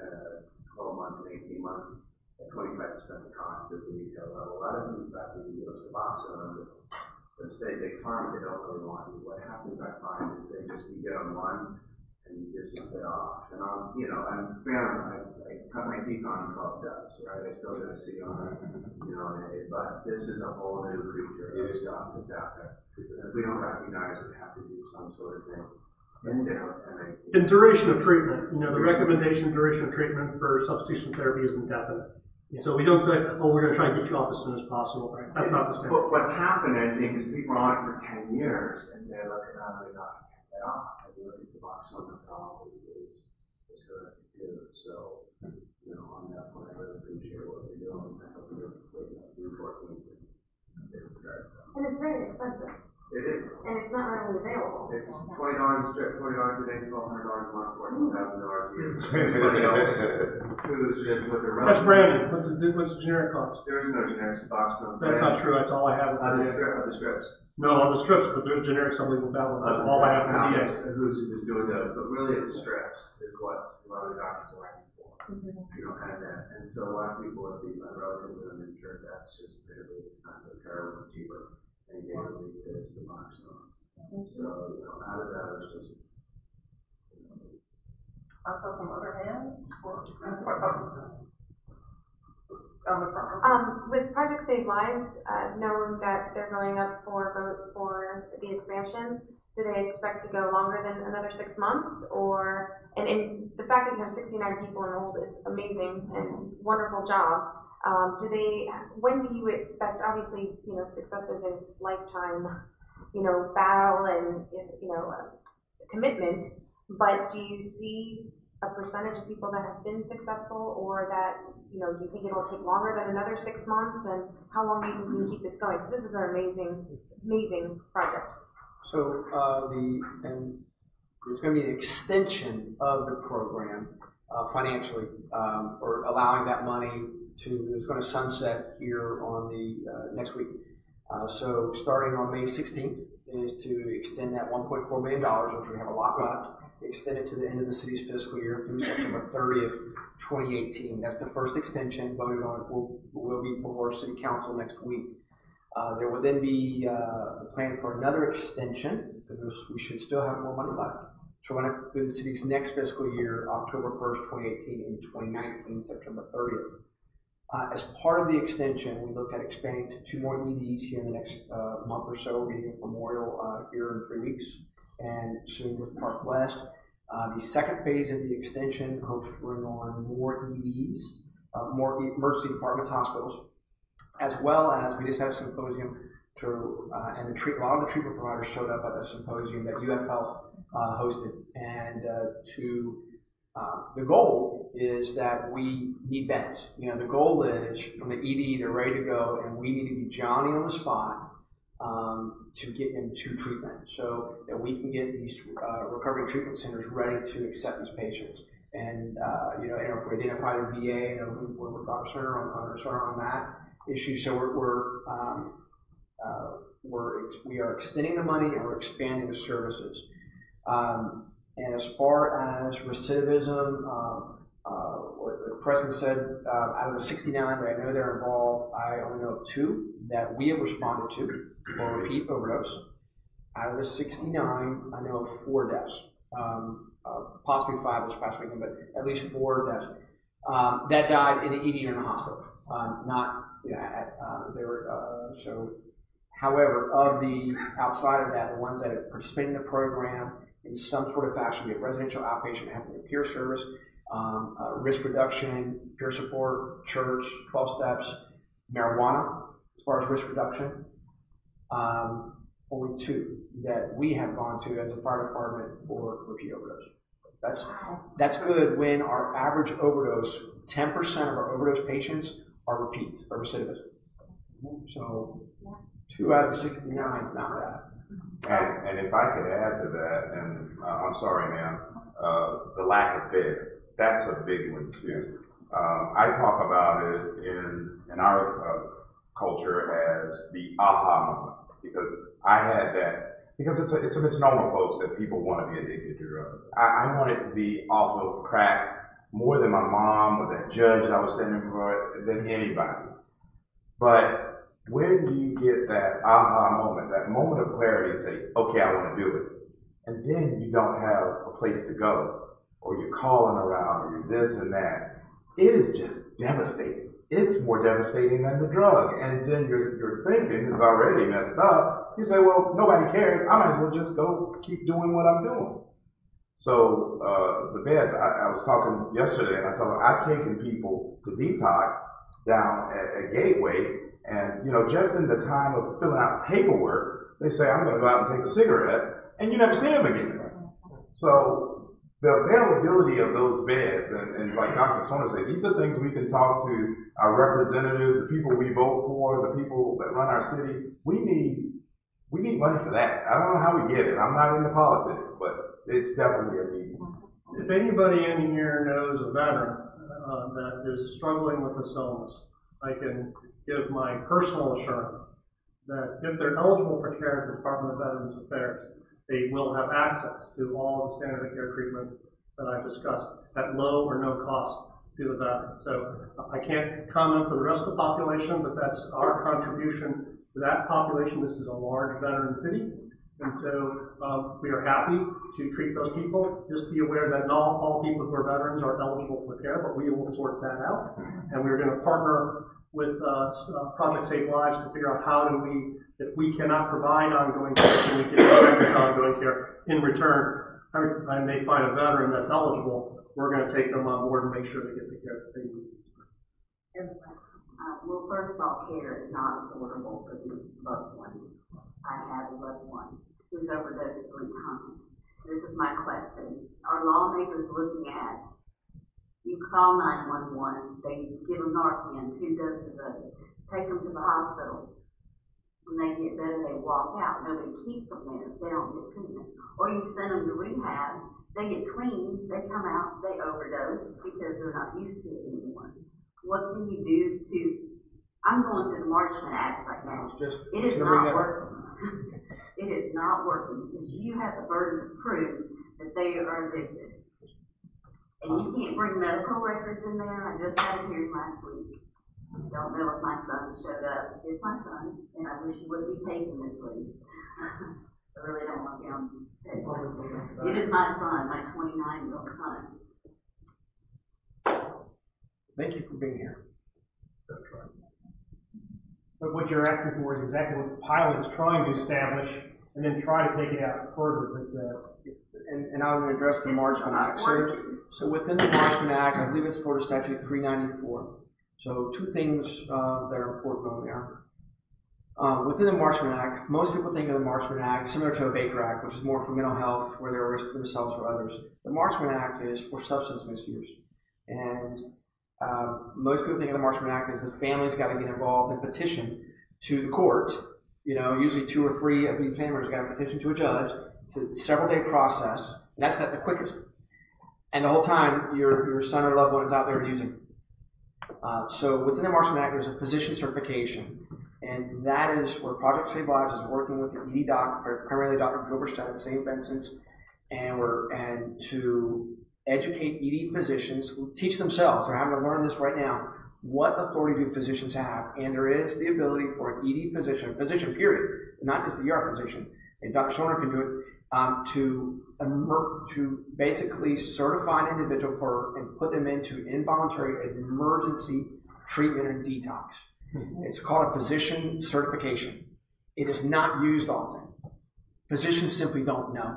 uh, twelve months and eighteen months, at twenty-five percent the cost of the retail level. A lot of these back to you know, Suboxone, this, they say big pharma, they don't really want you. What happens I find is they just, you get on one, and you just get off. And I'm, you know, I'm, I, I cut my teeth on twelve steps, right? I still got to see on, you know, but this is a whole new creature of stuff that's out there. If we don't recognize, we have to do some sort of thing and duration of treatment you know the recommendation duration of treatment for substitution therapy is indefinite So we don't say, oh, we're gonna try and get you off as soon as possible. That's not the standard. But what's happened, I think, is people are on it for ten years and they're looking at it, not get off. I mean, it's about something is, is, is good to do. So, you know, on that point, I really appreciate what you're doing. I hope you're, you're working with it. It's great. So, And it's very expensive, It is. and it's not readily available. It's twenty dollars a strip, twenty dollars a day, twelve hundred dollars a month, fourteen thousand dollars a year. Everybody else who's in with their. That's branding. What's the, what's the generic cost? There is no generic box on. That's not true. That's all I have. On the in strip, on the strips. No, on the strips, but there's generic sublingual tablets. That's all I have in the DA. Who's, who's doing those, but really it's strips is what's, a lot of the doctors are writing for. Mm-hmm. You know, kind of that, and so a lot of people are being relatively uninsured, that's just really expensive, heroin is cheaper, and you get really good Suboxone. So, you know, out of that, it's just, you know, it's. I saw some other hands. On the front. Um, with Project Save Lives, uh, knowing that they're going up for vote for the expansion, do they expect to go longer than another six months? Or, and, and the fact that you have sixty-nine people enrolled is amazing and wonderful job. Um, do they, when do you expect, obviously, you know, success is a lifetime, you know, battle and, you know, commitment, but do you see a percentage of people that have been successful or that, you know, do you think it'll take longer than another six months? And how long do you can keep this going? Because this is an amazing, amazing project. So, uh, the, and there's gonna be an extension of the program, uh, financially, um, or allowing that money to, it's gonna sunset here on the, uh, next week. Uh, so, starting on May sixteenth is to extend that one point four million dollars, which we have a lot left, extend it to the end of the city's fiscal year through September thirtieth, twenty eighteen. That's the first extension, voted on, will, will be before city council next week. Uh, there will then be uh, a plan for another extension, because we should still have more money left, to run it through the city's next fiscal year, October 1st, 2018, and 2019, September 30th. Uh, as part of the extension, we look at expanding to two more EDs here in the next uh, month or so, meeting with Memorial uh, here in three weeks, and soon with Park West. The second phase of the extension hopes to bring on more EDs, more emergency departments, hospitals, as well as we just had a symposium to, and a lot of the treatment providers showed up at the symposium that UF Health hosted. And to uh, the goal is that we need beds. You know, the goal is from the ED, they're ready to go, and we need to be Johnny on the spot um, to get them to treatment so that we can get these uh, recovery treatment centers ready to accept these patients. And, uh, you know, and if we identify the VA, you know, we're with Dr. Center on, on, on that issue. So we're, we're, um, uh, we're, we are extending the money and we're expanding the services. Um, and as far as recidivism, um, uh, what the president said, uh, out of the 69 that I know they're involved, I only know two that we have responded to for repeat overdose. Out of the 69, I know of four deaths, um, uh, possibly five this past weekend, but at least four deaths um, that died in the ED or in the hospital, um, not you know, at, uh, they were uh, so. However, of the outside of that, the ones that participated in the program in some sort of fashion, be it residential, outpatient, having a peer service, um, uh, risk reduction, peer support, church, 12 steps, marijuana, as far as risk reduction. Um, only two that we have gone to as a fire department for repeat overdose. That's that's good when our average overdose, 10% of our overdose patients are repeats or recidivism. So two out of 69 is not bad. And, and if I could add to that, and uh, I'm sorry, ma'am, uh, the lack of beds, that's a big one too. Um, I talk about it in, in our uh, culture as the aha moment because I had that, because it's a, it's a misnomer, folks, that people want to be addicted to drugs. I, I wanted to be off of crack more than my mom or that judge I was standing for, than anybody. But when do you get that aha moment, that moment of clarity and say, okay, I want to do it. And then you don't have a place to go, or you're calling around, or you're this and that. It is just devastating. It's more devastating than the drug. And then your, your thinking is already messed up. You say, well, nobody cares. I might as well just go keep doing what I'm doing. So uh, the beds, I, I was talking yesterday, and I told them I've taken people to detox down at, at Gateway, and, you know, just in the time of filling out paperwork, they say, I'm gonna go out and take a cigarette, and you never see them again. So, the availability of those beds, and, and like Dr. Sonner said, these are things we can talk to our representatives, the people we vote for, the people that run our city. We need, we need money for that. I don't know how we get it. I'm not into politics, but it's definitely a need. If anybody in here knows a veteran uh, that is struggling with this illness, I can give my personal assurance that if they're eligible for care at the Department of Veterans Affairs, they will have access to all the standard of care treatments that I've discussed at low or no cost to the veteran. So I can't comment for the rest of the population, but that's our contribution to that population. This is a large veteran city. And so um, we are happy to treat those people. Just be aware that not all people who are veterans are eligible for care, but we will sort that out. And we're going to partner with uh, uh, Project Save Lives to figure out how do we, if we cannot provide ongoing care, can we get ongoing care in return? Time they find a veteran that's eligible, we're going to take them on board and make sure they get the care that they need. Uh, well, first of all, care is not affordable for these loved ones. I have a loved one who's overdosed three times. This is my question. Are lawmakers looking at, you call nine-one-one, they give them Narcan, two doses of it, take them to the hospital. When they get better, they walk out. Nobody keeps them there. They don't get treatment. Or you send them to rehab, they get clean, they come out, they overdose because they're not used to it anymore. What can you do to, I'm going through the Marchman Act right now. Just, It is not working. It is not working because you have the burden to prove that they are addicted. And you can't bring medical records in there. I just had a hearing last week. I Don't know if my son showed up. It's my son, and I wish he wouldn't be taking this leave. I really don't want him. It is my son, my twenty-nine-year-old son. Thank you for being here. But what you're asking for is exactly what the pilot is trying to establish, and then try to take it out further, but, uh, And, and I'm going to address the Marchman Act. So, so within the Marchman Act, I believe it's Florida Statute 394. So two things uh, that are important on there. Uh, within the Marchman Act, most people think of the Marchman Act similar to a Baker Act, which is more for mental health, where they're a risk to themselves or others. The Marchman Act is for substance misuse. And um, most people think of the Marchman Act as the family's got to get involved and petition to the court. You know, usually two or three of the families got to petition to a judge. It's a several day process, and that's not the quickest. And the whole time, your, your son or loved one is out there using. Uh, so within the Marchman Act, there's a physician certification, and that is where Project Save Lives is working with the ED doc, primarily Dr. Gilberstein at St. Vincent's, and we're and to educate ED physicians, teach themselves. They're having to learn this right now. What authority do physicians have? And there is the ability for an ED physician, physician period, not just the ER physician, and Dr. Schoner can do it, um, to emer- to basically certify an individual for and put them into involuntary emergency treatment and detox. It's called a physician certification. It is not used often. Physicians simply don't know.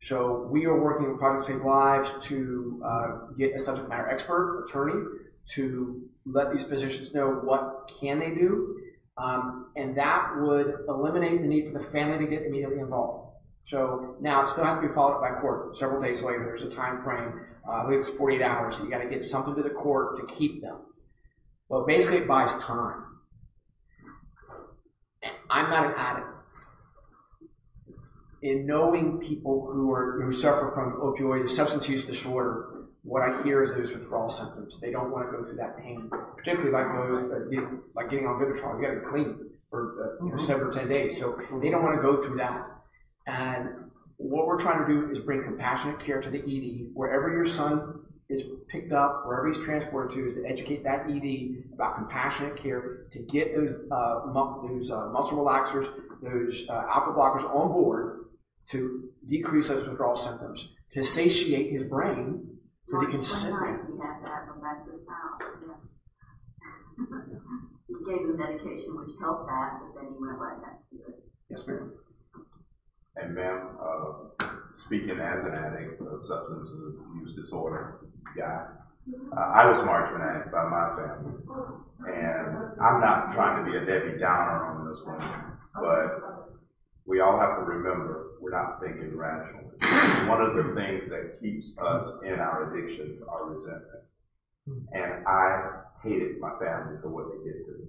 So we are working with Project Save Lives to uh, get a subject matter expert, attorney, to let these physicians know what can they do, um, and that would eliminate the need for the family to get immediately involved. So now it still has to be followed up by court. Several days later, there's a time frame. Uh, I believe it's 48 hours. You got to get something to the court to keep them. Well, basically, it buys time. I'm not an addict. In knowing people who are who suffer from opioid substance use disorder, what I hear is those withdrawal symptoms. They don't want to go through that pain, particularly like those uh, like getting on Vivitrol. You got to be clean for uh, know, seven or ten days, so they don't want to go through that. And what we're trying to do is bring compassionate care to the ED wherever your son is picked up, wherever he's transported to, is to educate that ED about compassionate care to get those uh, mu- those uh, muscle relaxers, those uh, alpha blockers on board to decrease those withdrawal symptoms, to satiate his brain so that he can sit there. You have to have them back to the yeah. You gave him medication which helped that, but then he went right back to it. Yes, ma'am. And ma'am, uh, speaking as an addict, a substance use disorder guy, Uh, I was fanatic by my family, and I'm not trying to be a Debbie Downer on this one, but we all have to remember we're not thinking rationally. One of the things that keeps us in our addictions are resentments, and I hated my family for what they did to me.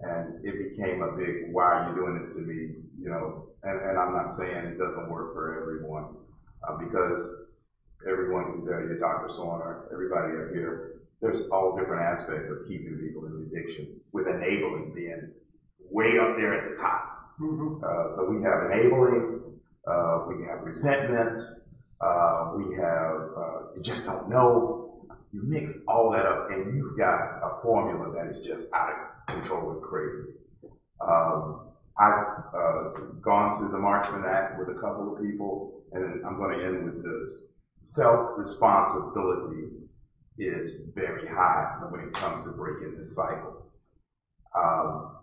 And it became a big, why are you doing this to me? You know, and, and I'm not saying it doesn't work for everyone, uh, because everyone can tell you, Dr. Sorner, everybody up here, there's all different aspects of keeping people in addiction, with enabling being way up there at the top. Uh, so we have enabling, uh, we have resentments, uh, we have uh, you just don't know. You mix all that up, and you've got a formula that is just out of control and crazy. Um, I've uh, gone to the Marchman Act with a couple of people, and I'm going to end with this. Self responsibility is very high when it comes to breaking this cycle. Um,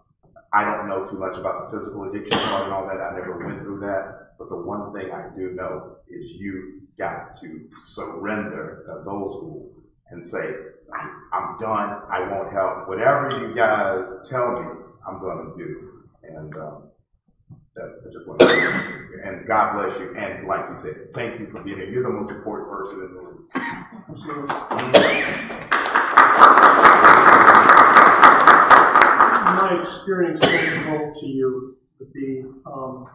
I don't know too much about the physical addiction part and all that. I never went through that. But the one thing I do know is you got to surrender. That's old school. And say, I'm done. I won't help. Whatever you guys tell me, I'm going to do. And um, that, I just want to And God bless you. And like you said, thank you for being here. You're the most important person in the room. My experience hope to you would be, um,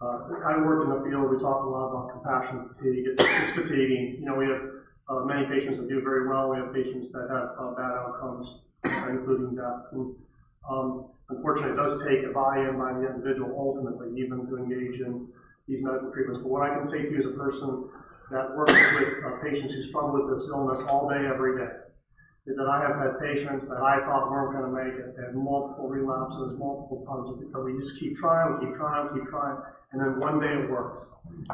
uh, I work in the field, we talk a lot about compassion fatigue. It's, it's fatiguing. You know, we have uh, many patients that do very well. We have patients that have uh, bad outcomes, uh, including death. And, um, unfortunately, it does take a buy-in by the individual ultimately, even to engage in these medical treatments. But what I can say to you as a person that works with uh, patients who struggle with this illness all day, every day, is that I have had patients that I thought weren't going to make it, they had multiple relapses, multiple times, but we just keep trying, keep trying, keep trying, and then one day it works,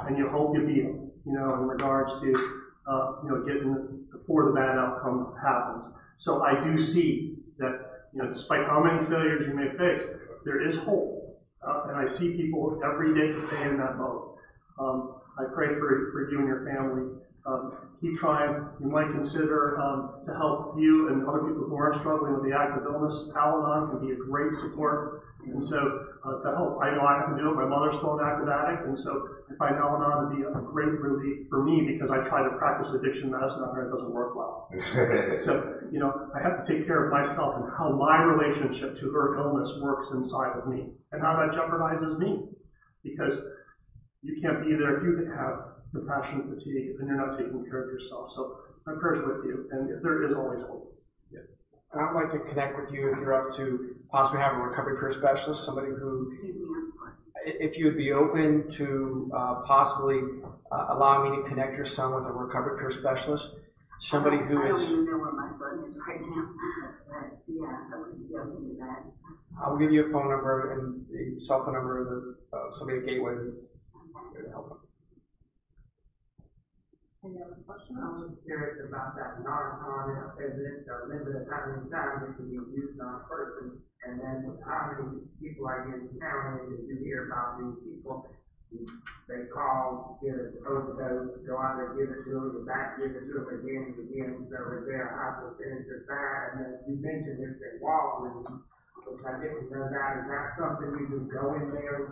and you hope you beat them, you know, in regards to, uh, you know, getting before the bad outcome happens. So I do see that, you know, despite how many failures you may face, there is hope, uh, and I see people every day stay in that mode. Um, I pray for, for you and your family. Um, keep trying. You might consider um, to help you and other people who aren't struggling with the active illness. Al-Anon can be a great support. And so, uh, to help, I know I can do it. My mother's still an active addict, and so if I find Al-Anon to be a great relief for me because I try to practice addiction medicine out there. It doesn't work well. so, you know, I have to take care of myself and how my relationship to her illness works inside of me and how that jeopardizes me. Because you can't be there if you have compassion fatigue and you're not taking care of yourself. So my prayers with you, and there is always hope. Yeah. And I'd like to connect with you if you're up to possibly have a recovery peer specialist, somebody who, if you would be open to uh, possibly uh, allowing me to connect your son with a recovery peer specialist, somebody who I is. don't even know where my son is right now, but yeah, I would be open to that. I'll give you a phone number and the cell phone number of the, uh, somebody at Gateway to help him. Any other questions? I was curious about that Narcan, is it a limited how many times it can be used on a person? And then how many people are you encountering that you hear about these people? They call, get an overdose, go out and give it to them, and back give it to them again and again, so is there a high percentage of that? And then you mentioned this at Walgreens, which I didn't know that, is that something you just go in there,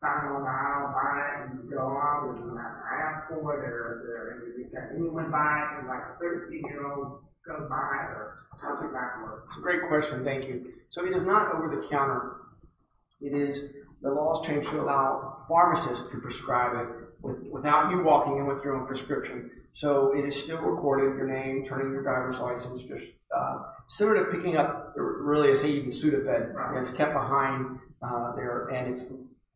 the aisle, buy it, and you go on, and you have to ask for it, or is there, is it, anyone buy it, and like a thirteen year old go buy it, or how's it that work? It's a great question, thank you. So it is not over the counter. It is, the laws changed to allow pharmacists to prescribe it with, without you walking in with your own prescription. So it is still recorded, your name, turning your driver's license, just, uh, similar to picking up, really, I say even Sudafed. It's kept behind, uh, there, and it's,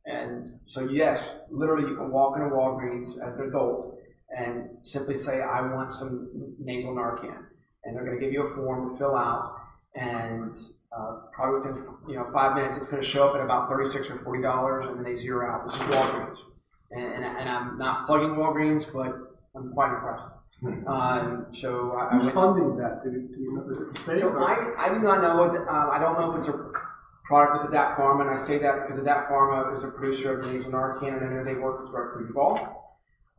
and so yes, literally you can walk into Walgreens as an adult and simply say, I want some nasal Narcan. And they're gonna give you a form to fill out, and uh, probably within you know five minutes, it's going to show up at about thirty-six or forty dollars, and then they zero out. This is Walgreens, and, and, and I'm not plugging Walgreens, but I'm quite impressed. Um, so I, I Who's went- funding that? Do you, do you know, is it the state? so or- I, I do not know. What, uh, I don't know if it's a product with Adapt Pharma, and I say that because Adapt Pharma is a producer of nasal Narcan, and I know they work with Dr. Duval.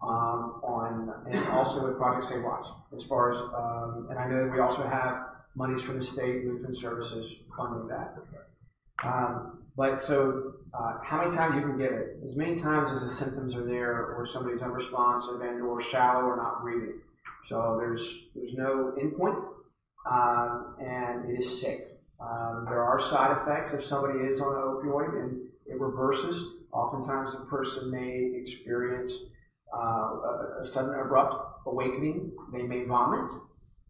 um, on, and also with Project Save Lives, as far as, um, and I know we also have monies from the state, Lutheran Services funding that. Um, but so, uh, how many times you can give it? As many times as the symptoms are there, or somebody's unresponsive and or shallow or not breathing. So there's there's no endpoint, um, and it is safe. Um, there are side effects if somebody is on an opioid and it reverses. Oftentimes, the person may experience uh, a, a, sudden abrupt awakening. They may vomit.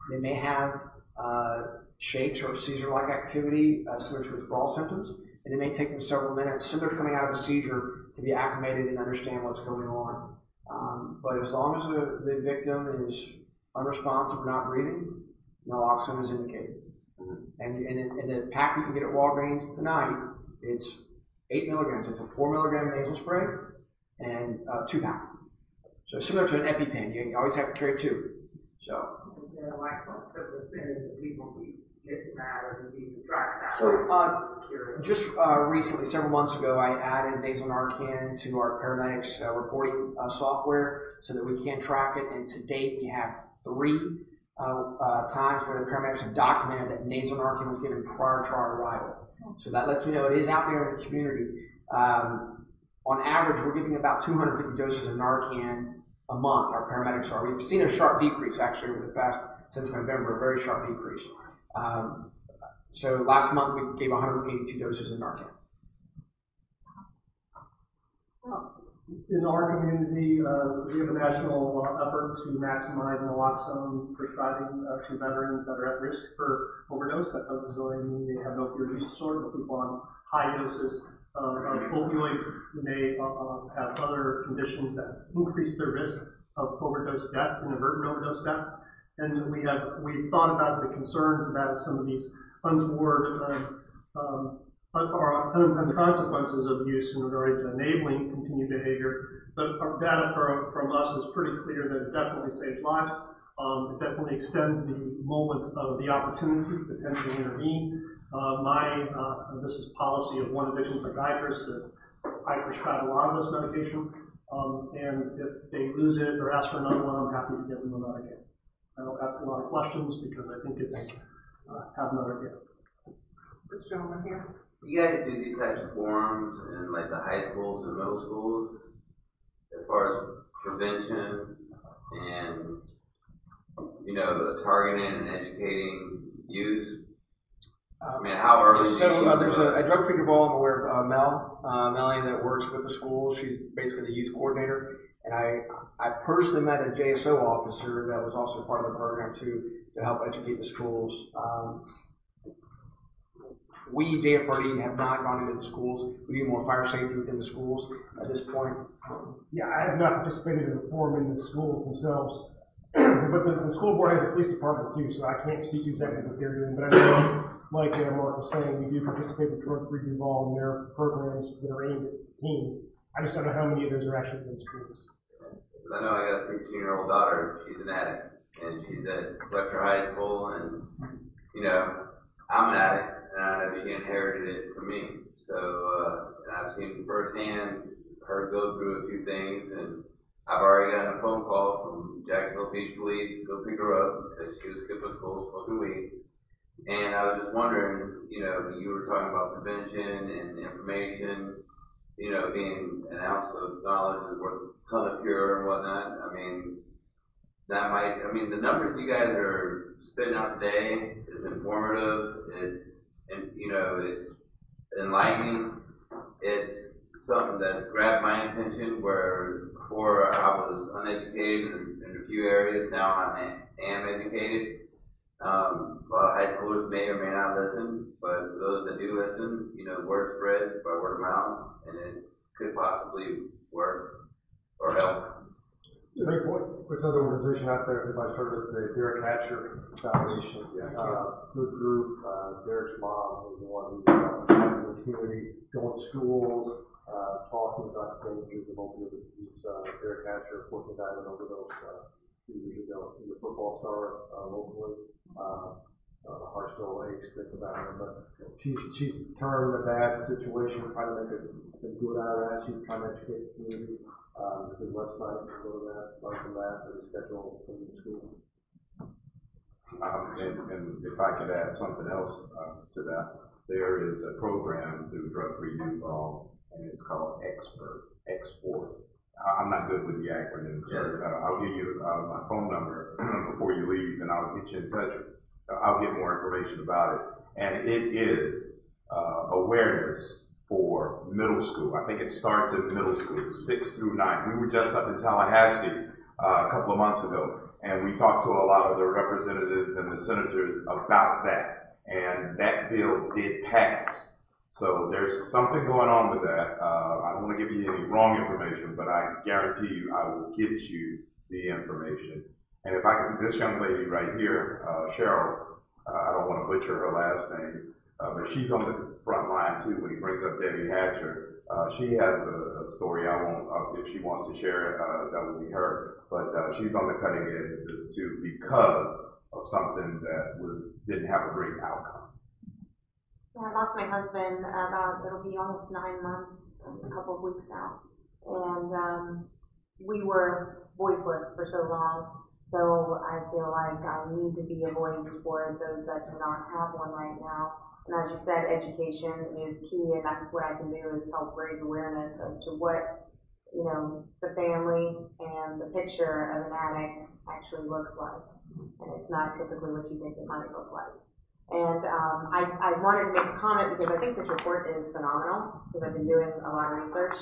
They may have uh, shakes or seizure-like activity uh, similar to withdrawal symptoms, and it may take them several minutes, similar to coming out of a seizure, to be acclimated and understand what's going on. Um, but as long as the, the victim is unresponsive or not breathing, naloxone is indicated. And, and, and the pack you can get at Walgreens tonight, it's 8 milligrams. It's a 4 milligram nasal spray and uh, two pack. So similar to an EpiPen, you always have to carry two. So. So, uh, just uh, recently, several months ago, I added nasal Narcan to our paramedics uh, reporting uh, software so that we can track it. And to date, we have three uh, times where the paramedics have documented that nasal Narcan was given prior to our arrival. So that lets me know it is out there in the community. Um, on average, we're giving about 250 doses of Narcan a month. Our paramedics are. We've seen a sharp decrease actually over the past since November, a very sharp decrease. Um, so last month we gave 182 doses of Narcan. In our community, uh, we have a national effort to maximize naloxone prescribing uh, to veterans that are at risk for overdose. That doesn't necessarily mean they have an opioid use disorder, but people on high doses of opioids may uh, uh, have other conditions that increase their risk of overdose death, inadvertent overdose death. And we have we thought about the concerns about some of these untoward um, or unintended consequences of use in regard to enabling continued behavior. But our data for, from us is pretty clear that it definitely saves lives. Um, it definitely extends the moment of the opportunity to potentially intervene. Uh, my, uh, this is policy of one addiction psychiatrist that I prescribe a lot of this medication. Um, and if they lose it or ask for another one, I'm happy to give them another again. I don't ask a lot of questions because I think it's uh, have another again. This gentleman here. You guys do these types of forums in like the high schools and middle schools as far as prevention and you know targeting and educating youth. I mean, how early? So uh, there's a, a Drug Free Duval. I'm aware of uh, Mel, uh, Melanie, that works with the school. She's basically the youth coordinator, and I I personally met a JSO officer that was also part of the program too to help educate the schools. Um, we, JFRD, have not gone into the schools. We do more fire safety within the schools at this point. Yeah, I have not participated in the forum in the schools themselves, but the, the, school board has a police department too, so I can't speak exactly what they're doing. But I know, like uh, Mark was saying, we do participate with Drug Free Duval in their programs that are aimed at teens. I just don't know how many of those are actually in schools. I know I got a 16 year old daughter. She's an addict, and she's at Webster High School, and you know, I'm an addict and she inherited it from me. So, uh, I've seen firsthand her go through a few things, and I've already gotten a phone call from Jacksonville Beach Police to go pick her up because she was skipping school smoking weed. And I was just wondering, you know, you were talking about prevention and information, you know, being an ounce of knowledge is worth a ton of cure and whatnot. I mean, that might, I mean, the numbers you guys are spitting out today is informative. It's and you know, it's enlightening. It's something that's grabbed my attention where before I was uneducated in, in a few areas. Now I am educated. Um, a lot of high schoolers may or may not listen, but those that do listen, you know, word spreads by word of mouth, and it could possibly work or help Great point. There's another organization out there, everybody heard of the Derek Hatcher Foundation. Yes. Uh, good group. Uh, Derek's mom was the one who was uh, in the community, going to schools, uh, talking about the dangers of opioid abuse. Uh, Derek Hatcher, unfortunately, died of an overdose uh, two years ago. He's a football star uh, locally. Uh, uh, the heart still aches about her, but she's she's turned a bad situation, trying to make a, a good out of that. She's trying to educate the community. Um, the website, go to that, learn from that, and schedule from the school. Um, and, and if I could add something else, uh, to that, there is a program through Drug Free Youth and it's called Expert, Export. I, I'm not good with the acronym, so, uh, I'll give you, uh, my phone number before you leave, and I'll get you in touch. Uh, I'll get more information about it, and it is, uh, awareness for middle school. I think it starts in middle school, six through nine. We were just up in Tallahassee, uh, a couple of months ago, and we talked to a lot of the representatives and the senators about that. And that bill did pass. So there's something going on with that. Uh, I don't want to give you any wrong information, but I guarantee you I will get you the information. And if I could, this young lady right here, uh, Cheryl, uh, I don't want to butcher her last name, uh, but she's on the front line too when he brings up Debbie Hatcher. Uh, she has a, a story I won't, uh, if she wants to share it, uh, that will be her. But uh, she's on the cutting edge of this too because of something that was, didn't have a great outcome. Yeah, I lost my husband about, it'll be almost nine months, a couple of weeks now. And, um, we were voiceless for so long. So I feel like I need to be a voice for those that do not have one right now. And as you said, education is key, and that's what I can do is help raise awareness as to what, you know, the family and the picture of an addict actually looks like. And it's not typically what you think it might look like. And um, I, I wanted to make a comment because I think this report is phenomenal because I've been doing a lot of research.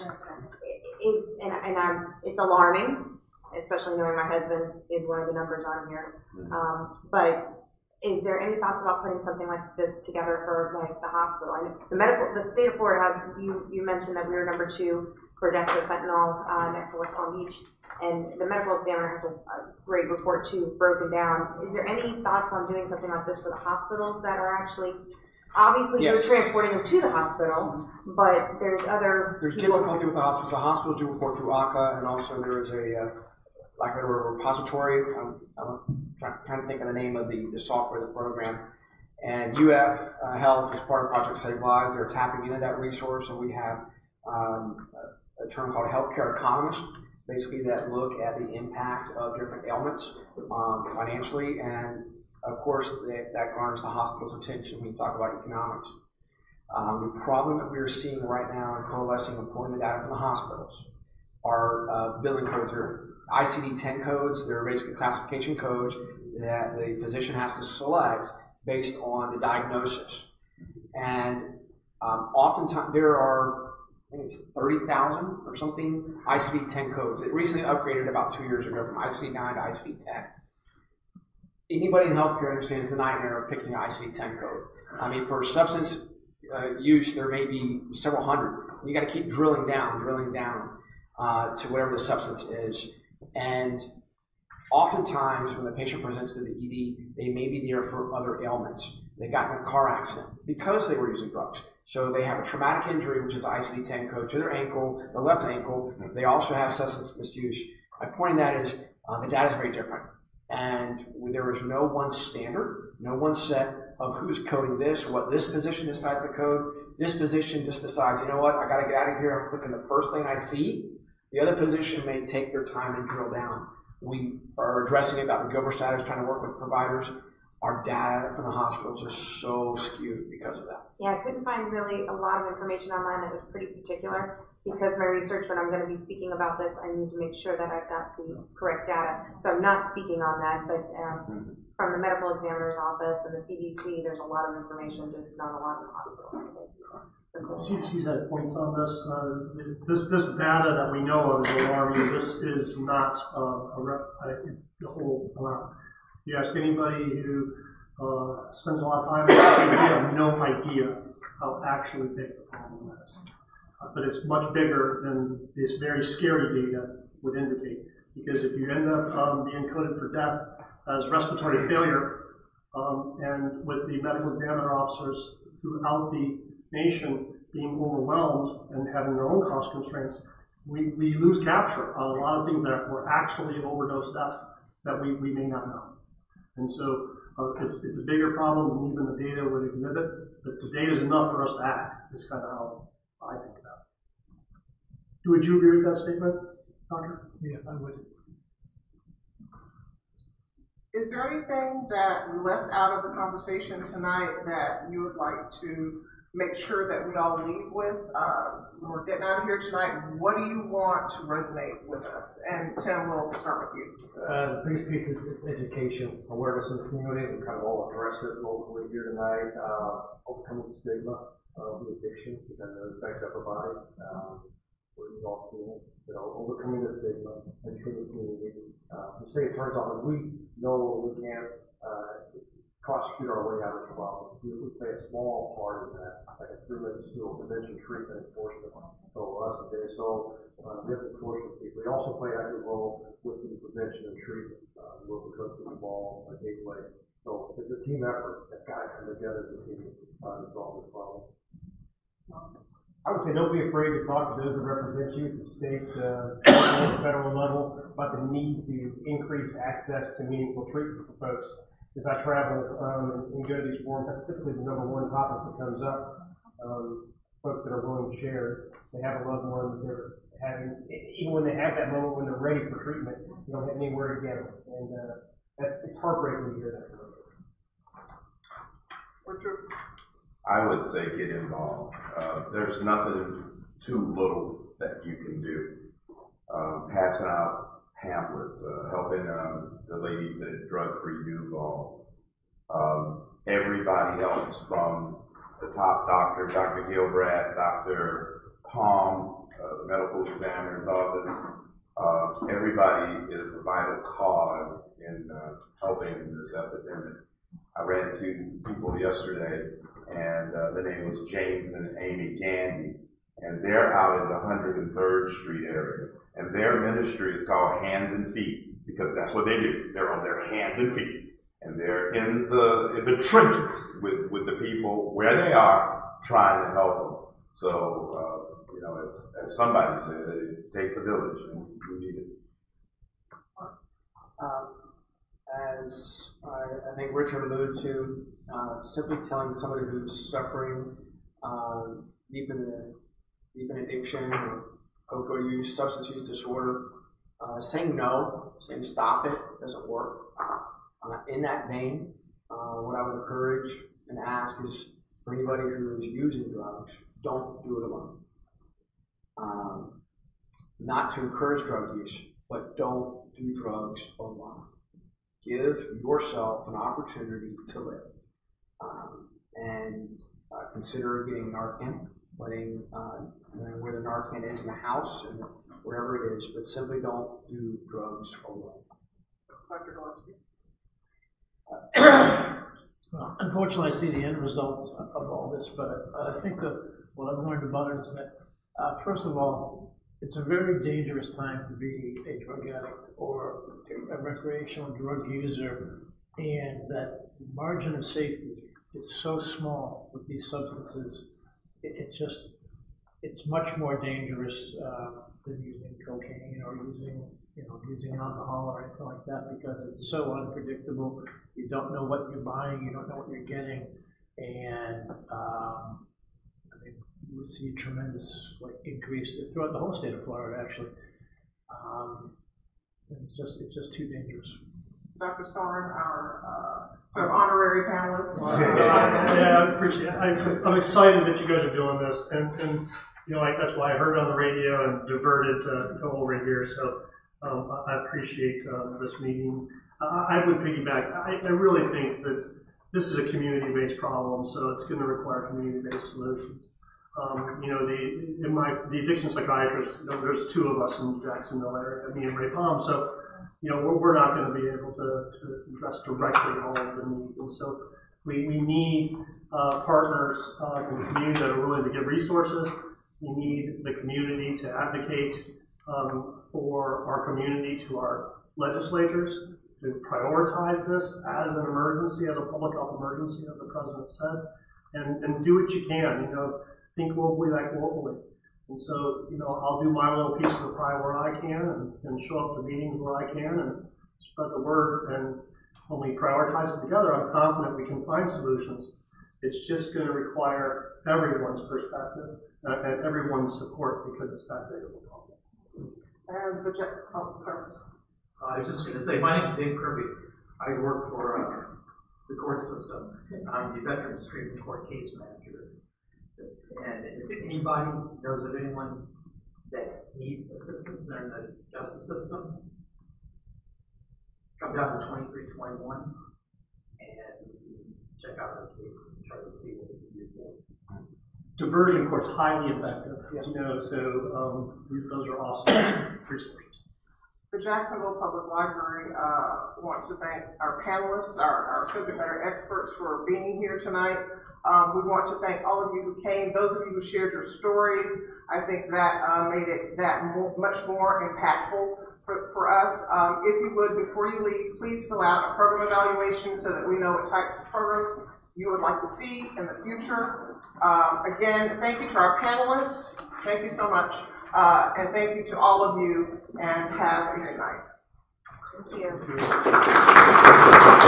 It is and, and I'm, it's alarming, especially knowing my husband is one of the numbers on here. Um, but is there any thoughts about putting something like this together for like the hospital? I know the medical, the state of Florida has, you, you mentioned that we were number two for deaths with fentanyl, uh, next to West Palm Beach. And the medical examiner has a, a great report too, broken down. Is there any thoughts on doing something like this for the hospitals that are actually, obviously you're transporting them to the hospital, but there's other. There's people- difficulty with the hospitals. The hospitals do report through ACA, and also there is a, uh, like a repository. I'm, I was trying, to think of the name of the, the software, the program. And UF uh, Health is part of Project Save Lives. They're tapping into that resource, and we have um, a, a term called healthcare economists, basically that look at the impact of different ailments um, financially, and of course that, that garners the hospital's attention when you talk about economics. Um, the problem that we are seeing right now in coalescing the data from the hospitals are uh, billing codes or ICD-10 codes. They're basically classification codes that the physician has to select based on the diagnosis. And um, oftentimes there are I think it's 30,000 or something ICD-10 codes. It recently upgraded about two years ago from ICD-9 to ICD-10. Anybody in healthcare understands the nightmare of picking an ICD-10 code. I mean, for substance uh, use, there may be several hundred. You got to keep drilling down, drilling down uh, to whatever the substance is. And oftentimes, when the patient presents to the ED, they may be there for other ailments. They got in a car accident because they were using drugs. So they have a traumatic injury, which is ICD-10 code to their ankle, their left ankle. They also have substance misuse. My point in that is uh, the data is very different, and there is no one standard, no one set of who's coding this, what this physician decides to code. This physician just decides, you know what, I got to get out of here. I'm clicking the first thing I see. The other physician may take their time and drill down. We are addressing it. Dr. Gilberstadt is trying to work with providers. Our data from the hospitals is so skewed because of that. Yeah, I couldn't find really a lot of information online that was pretty particular because my research, when I'm going to be speaking about this, I need to make sure that I've got the correct data. So I'm not speaking on that, but um, from the medical examiner's office and the CDC, there's a lot of information, just not a lot in the hospitals. CDC's had points on this. Uh, this, this data that we know of is alarming. This is not uh, a rep, a, the whole amount. You ask anybody who uh, spends a lot of time, they have no idea how actually big the problem is. Uh, but it's much bigger than this very scary data would indicate. Because if you end up um, being coded for death as respiratory failure, um, and with the medical examiner officers throughout the nation being overwhelmed and having their own cost constraints, we, we lose capture on a lot of things that were actually overdose deaths that we, we may not know. And so uh, it's, it's a bigger problem than even the data would exhibit, but the data is enough for us to act, is kind of how I think about it. Would you agree with that statement? Doctor? Yeah, I would. Is there anything that we left out of the conversation tonight that you would like to make sure that we all leave with? Uh, when we're getting out of here tonight, what do you want to resonate with us? And Tim, we'll start with you. Uh, the biggest piece is education, awareness in the community, we kind of all addressed it locally here tonight, uh, overcoming stigma of the addiction, it affects everybody. Um, we've all seen it, you know, overcoming the stigma, educating the community. Uh, the state attorney's office, we know we can't, uh, prosecute our way out of this problem. We, we play a small part in that, like a three-legged stool, prevention, treatment, enforcement. So us and JSO, uh, we have the enforcement piece. We also play an active role with the prevention and treatment, uh, work with Coach Ball, uh, Gateway. So it's a team effort that's got to come together as a team, uh, to solve this problem. I would say don't be afraid to talk to those that represent you at the state, uh, federal level about the need to increase access to meaningful treatment for folks. As I travel um, and, and go to these forums, that's typically the number one topic that comes up. Um, folks that are willing to share is they have a loved one that they're having, even when they have that moment when they're ready for treatment, they don't have anywhere to get them. And uh, that's it's heartbreaking to hear that. from folks. Richard? I would say get involved. Uh, there's nothing too little that you can do. Um, passing out pamphlets, uh, helping um, the ladies at Drug Free Duval. Um, everybody helps from the top doctor, Dr. Gilbreth, Dr. Pomm, uh, medical examiner's office. Uh, everybody is a vital cog in uh, helping this epidemic. I ran into people yesterday, and uh, the name was James and Amy Gandy, and they're out in the 103rd Street area, and their ministry is called Hands and Feet because that's what they do. They're on their hands and feet, and they're in the in the trenches with with the people where they are, trying to help them. So, uh, you know, as as somebody said, it takes a village, and we need it. Um, as I, I think Richard alluded to, uh, simply telling somebody who's suffering um, deep in the, deep in addiction or opioid use, substance use disorder, uh, saying no, saying stop it doesn't work. Uh, in that vein, uh, what I would encourage and ask is for anybody who is using drugs, don't do it alone. Um, not to encourage drug use, but don't do drugs alone give yourself an opportunity to live. Um, and uh, consider getting Narcan, letting uh, knowing where the Narcan is in the house and wherever it is, but simply don't do drugs alone. Dr. Gillespie? Well, unfortunately, I see the end result of of all this, but I think that what I've learned about it is that, uh, first of all, it's a very dangerous time to be a drug addict or a recreational drug user, and that margin of safety is so small with these substances. It, it's just, it's much more dangerous uh, than using cocaine or using, you know, using alcohol or anything like that because it's so unpredictable. You don't know what you're buying, you don't know what you're getting, and um, I mean, we see tremendous like increase throughout the whole state of Florida, actually. Um, it's just it's just too dangerous. Dr. Soren, our uh, sort of honorary panelist. yeah, I appreciate it. I, I'm excited that you guys are doing this, and, and you know, like that's why I heard on the radio and diverted to, to over here. So um, I appreciate uh, this meeting. I, I would piggyback. I, I really think that this is a community-based problem, so it's going to require community-based solutions. Um, you know, the in my the addiction psychiatrist, you know, there's two of us in Jacksonville area, me and Ray Pomm. So, you know, we're, we're not going to be able to, to address directly all of the needs, and so we, we need uh, partners uh, in the community that are willing to give resources. We need the community to advocate um, for our community to our legislators to prioritize this as an emergency, as a public health emergency, as the president said, and, and do what you can. You know, think globally, act locally. And so, you know, I'll do my little piece of the pie where I can and, and show up to meetings where I can and spread the word. And when we prioritize it together, I'm confident we can find solutions. It's just going to require everyone's perspective uh, and everyone's support because it's that big of a problem. And the, ja- oh, sorry. I was just gonna say, my name's Dave Kirby. I work for, uh, the court system. I'm the Veterans Treatment Court Case Manager. And if anybody knows of anyone that needs assistance in the justice system, come down to twenty-three twenty-one and check out our case and try to see what we can do for it. Diversion court's highly effective, you know, so, um, those are awesome resources. The Jacksonville Public Library uh, wants to thank our panelists, our, our subject matter experts for being here tonight. Um, we want to thank all of you who came, those of you who shared your stories. I think that uh, made it that more, much more impactful for, for us. Um, if you would, before you leave, please fill out a program evaluation so that we know what types of programs you would like to see in the future. Um, again, thank you to our panelists. Thank you so much. Uh, and thank you to all of you, and have a good night. Thank you. Always. You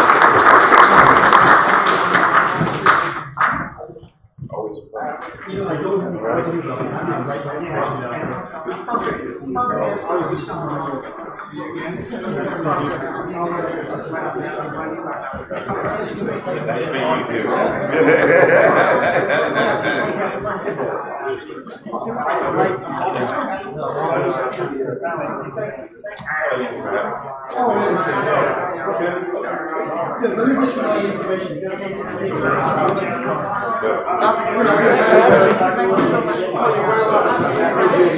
back That's me, Thank you so much.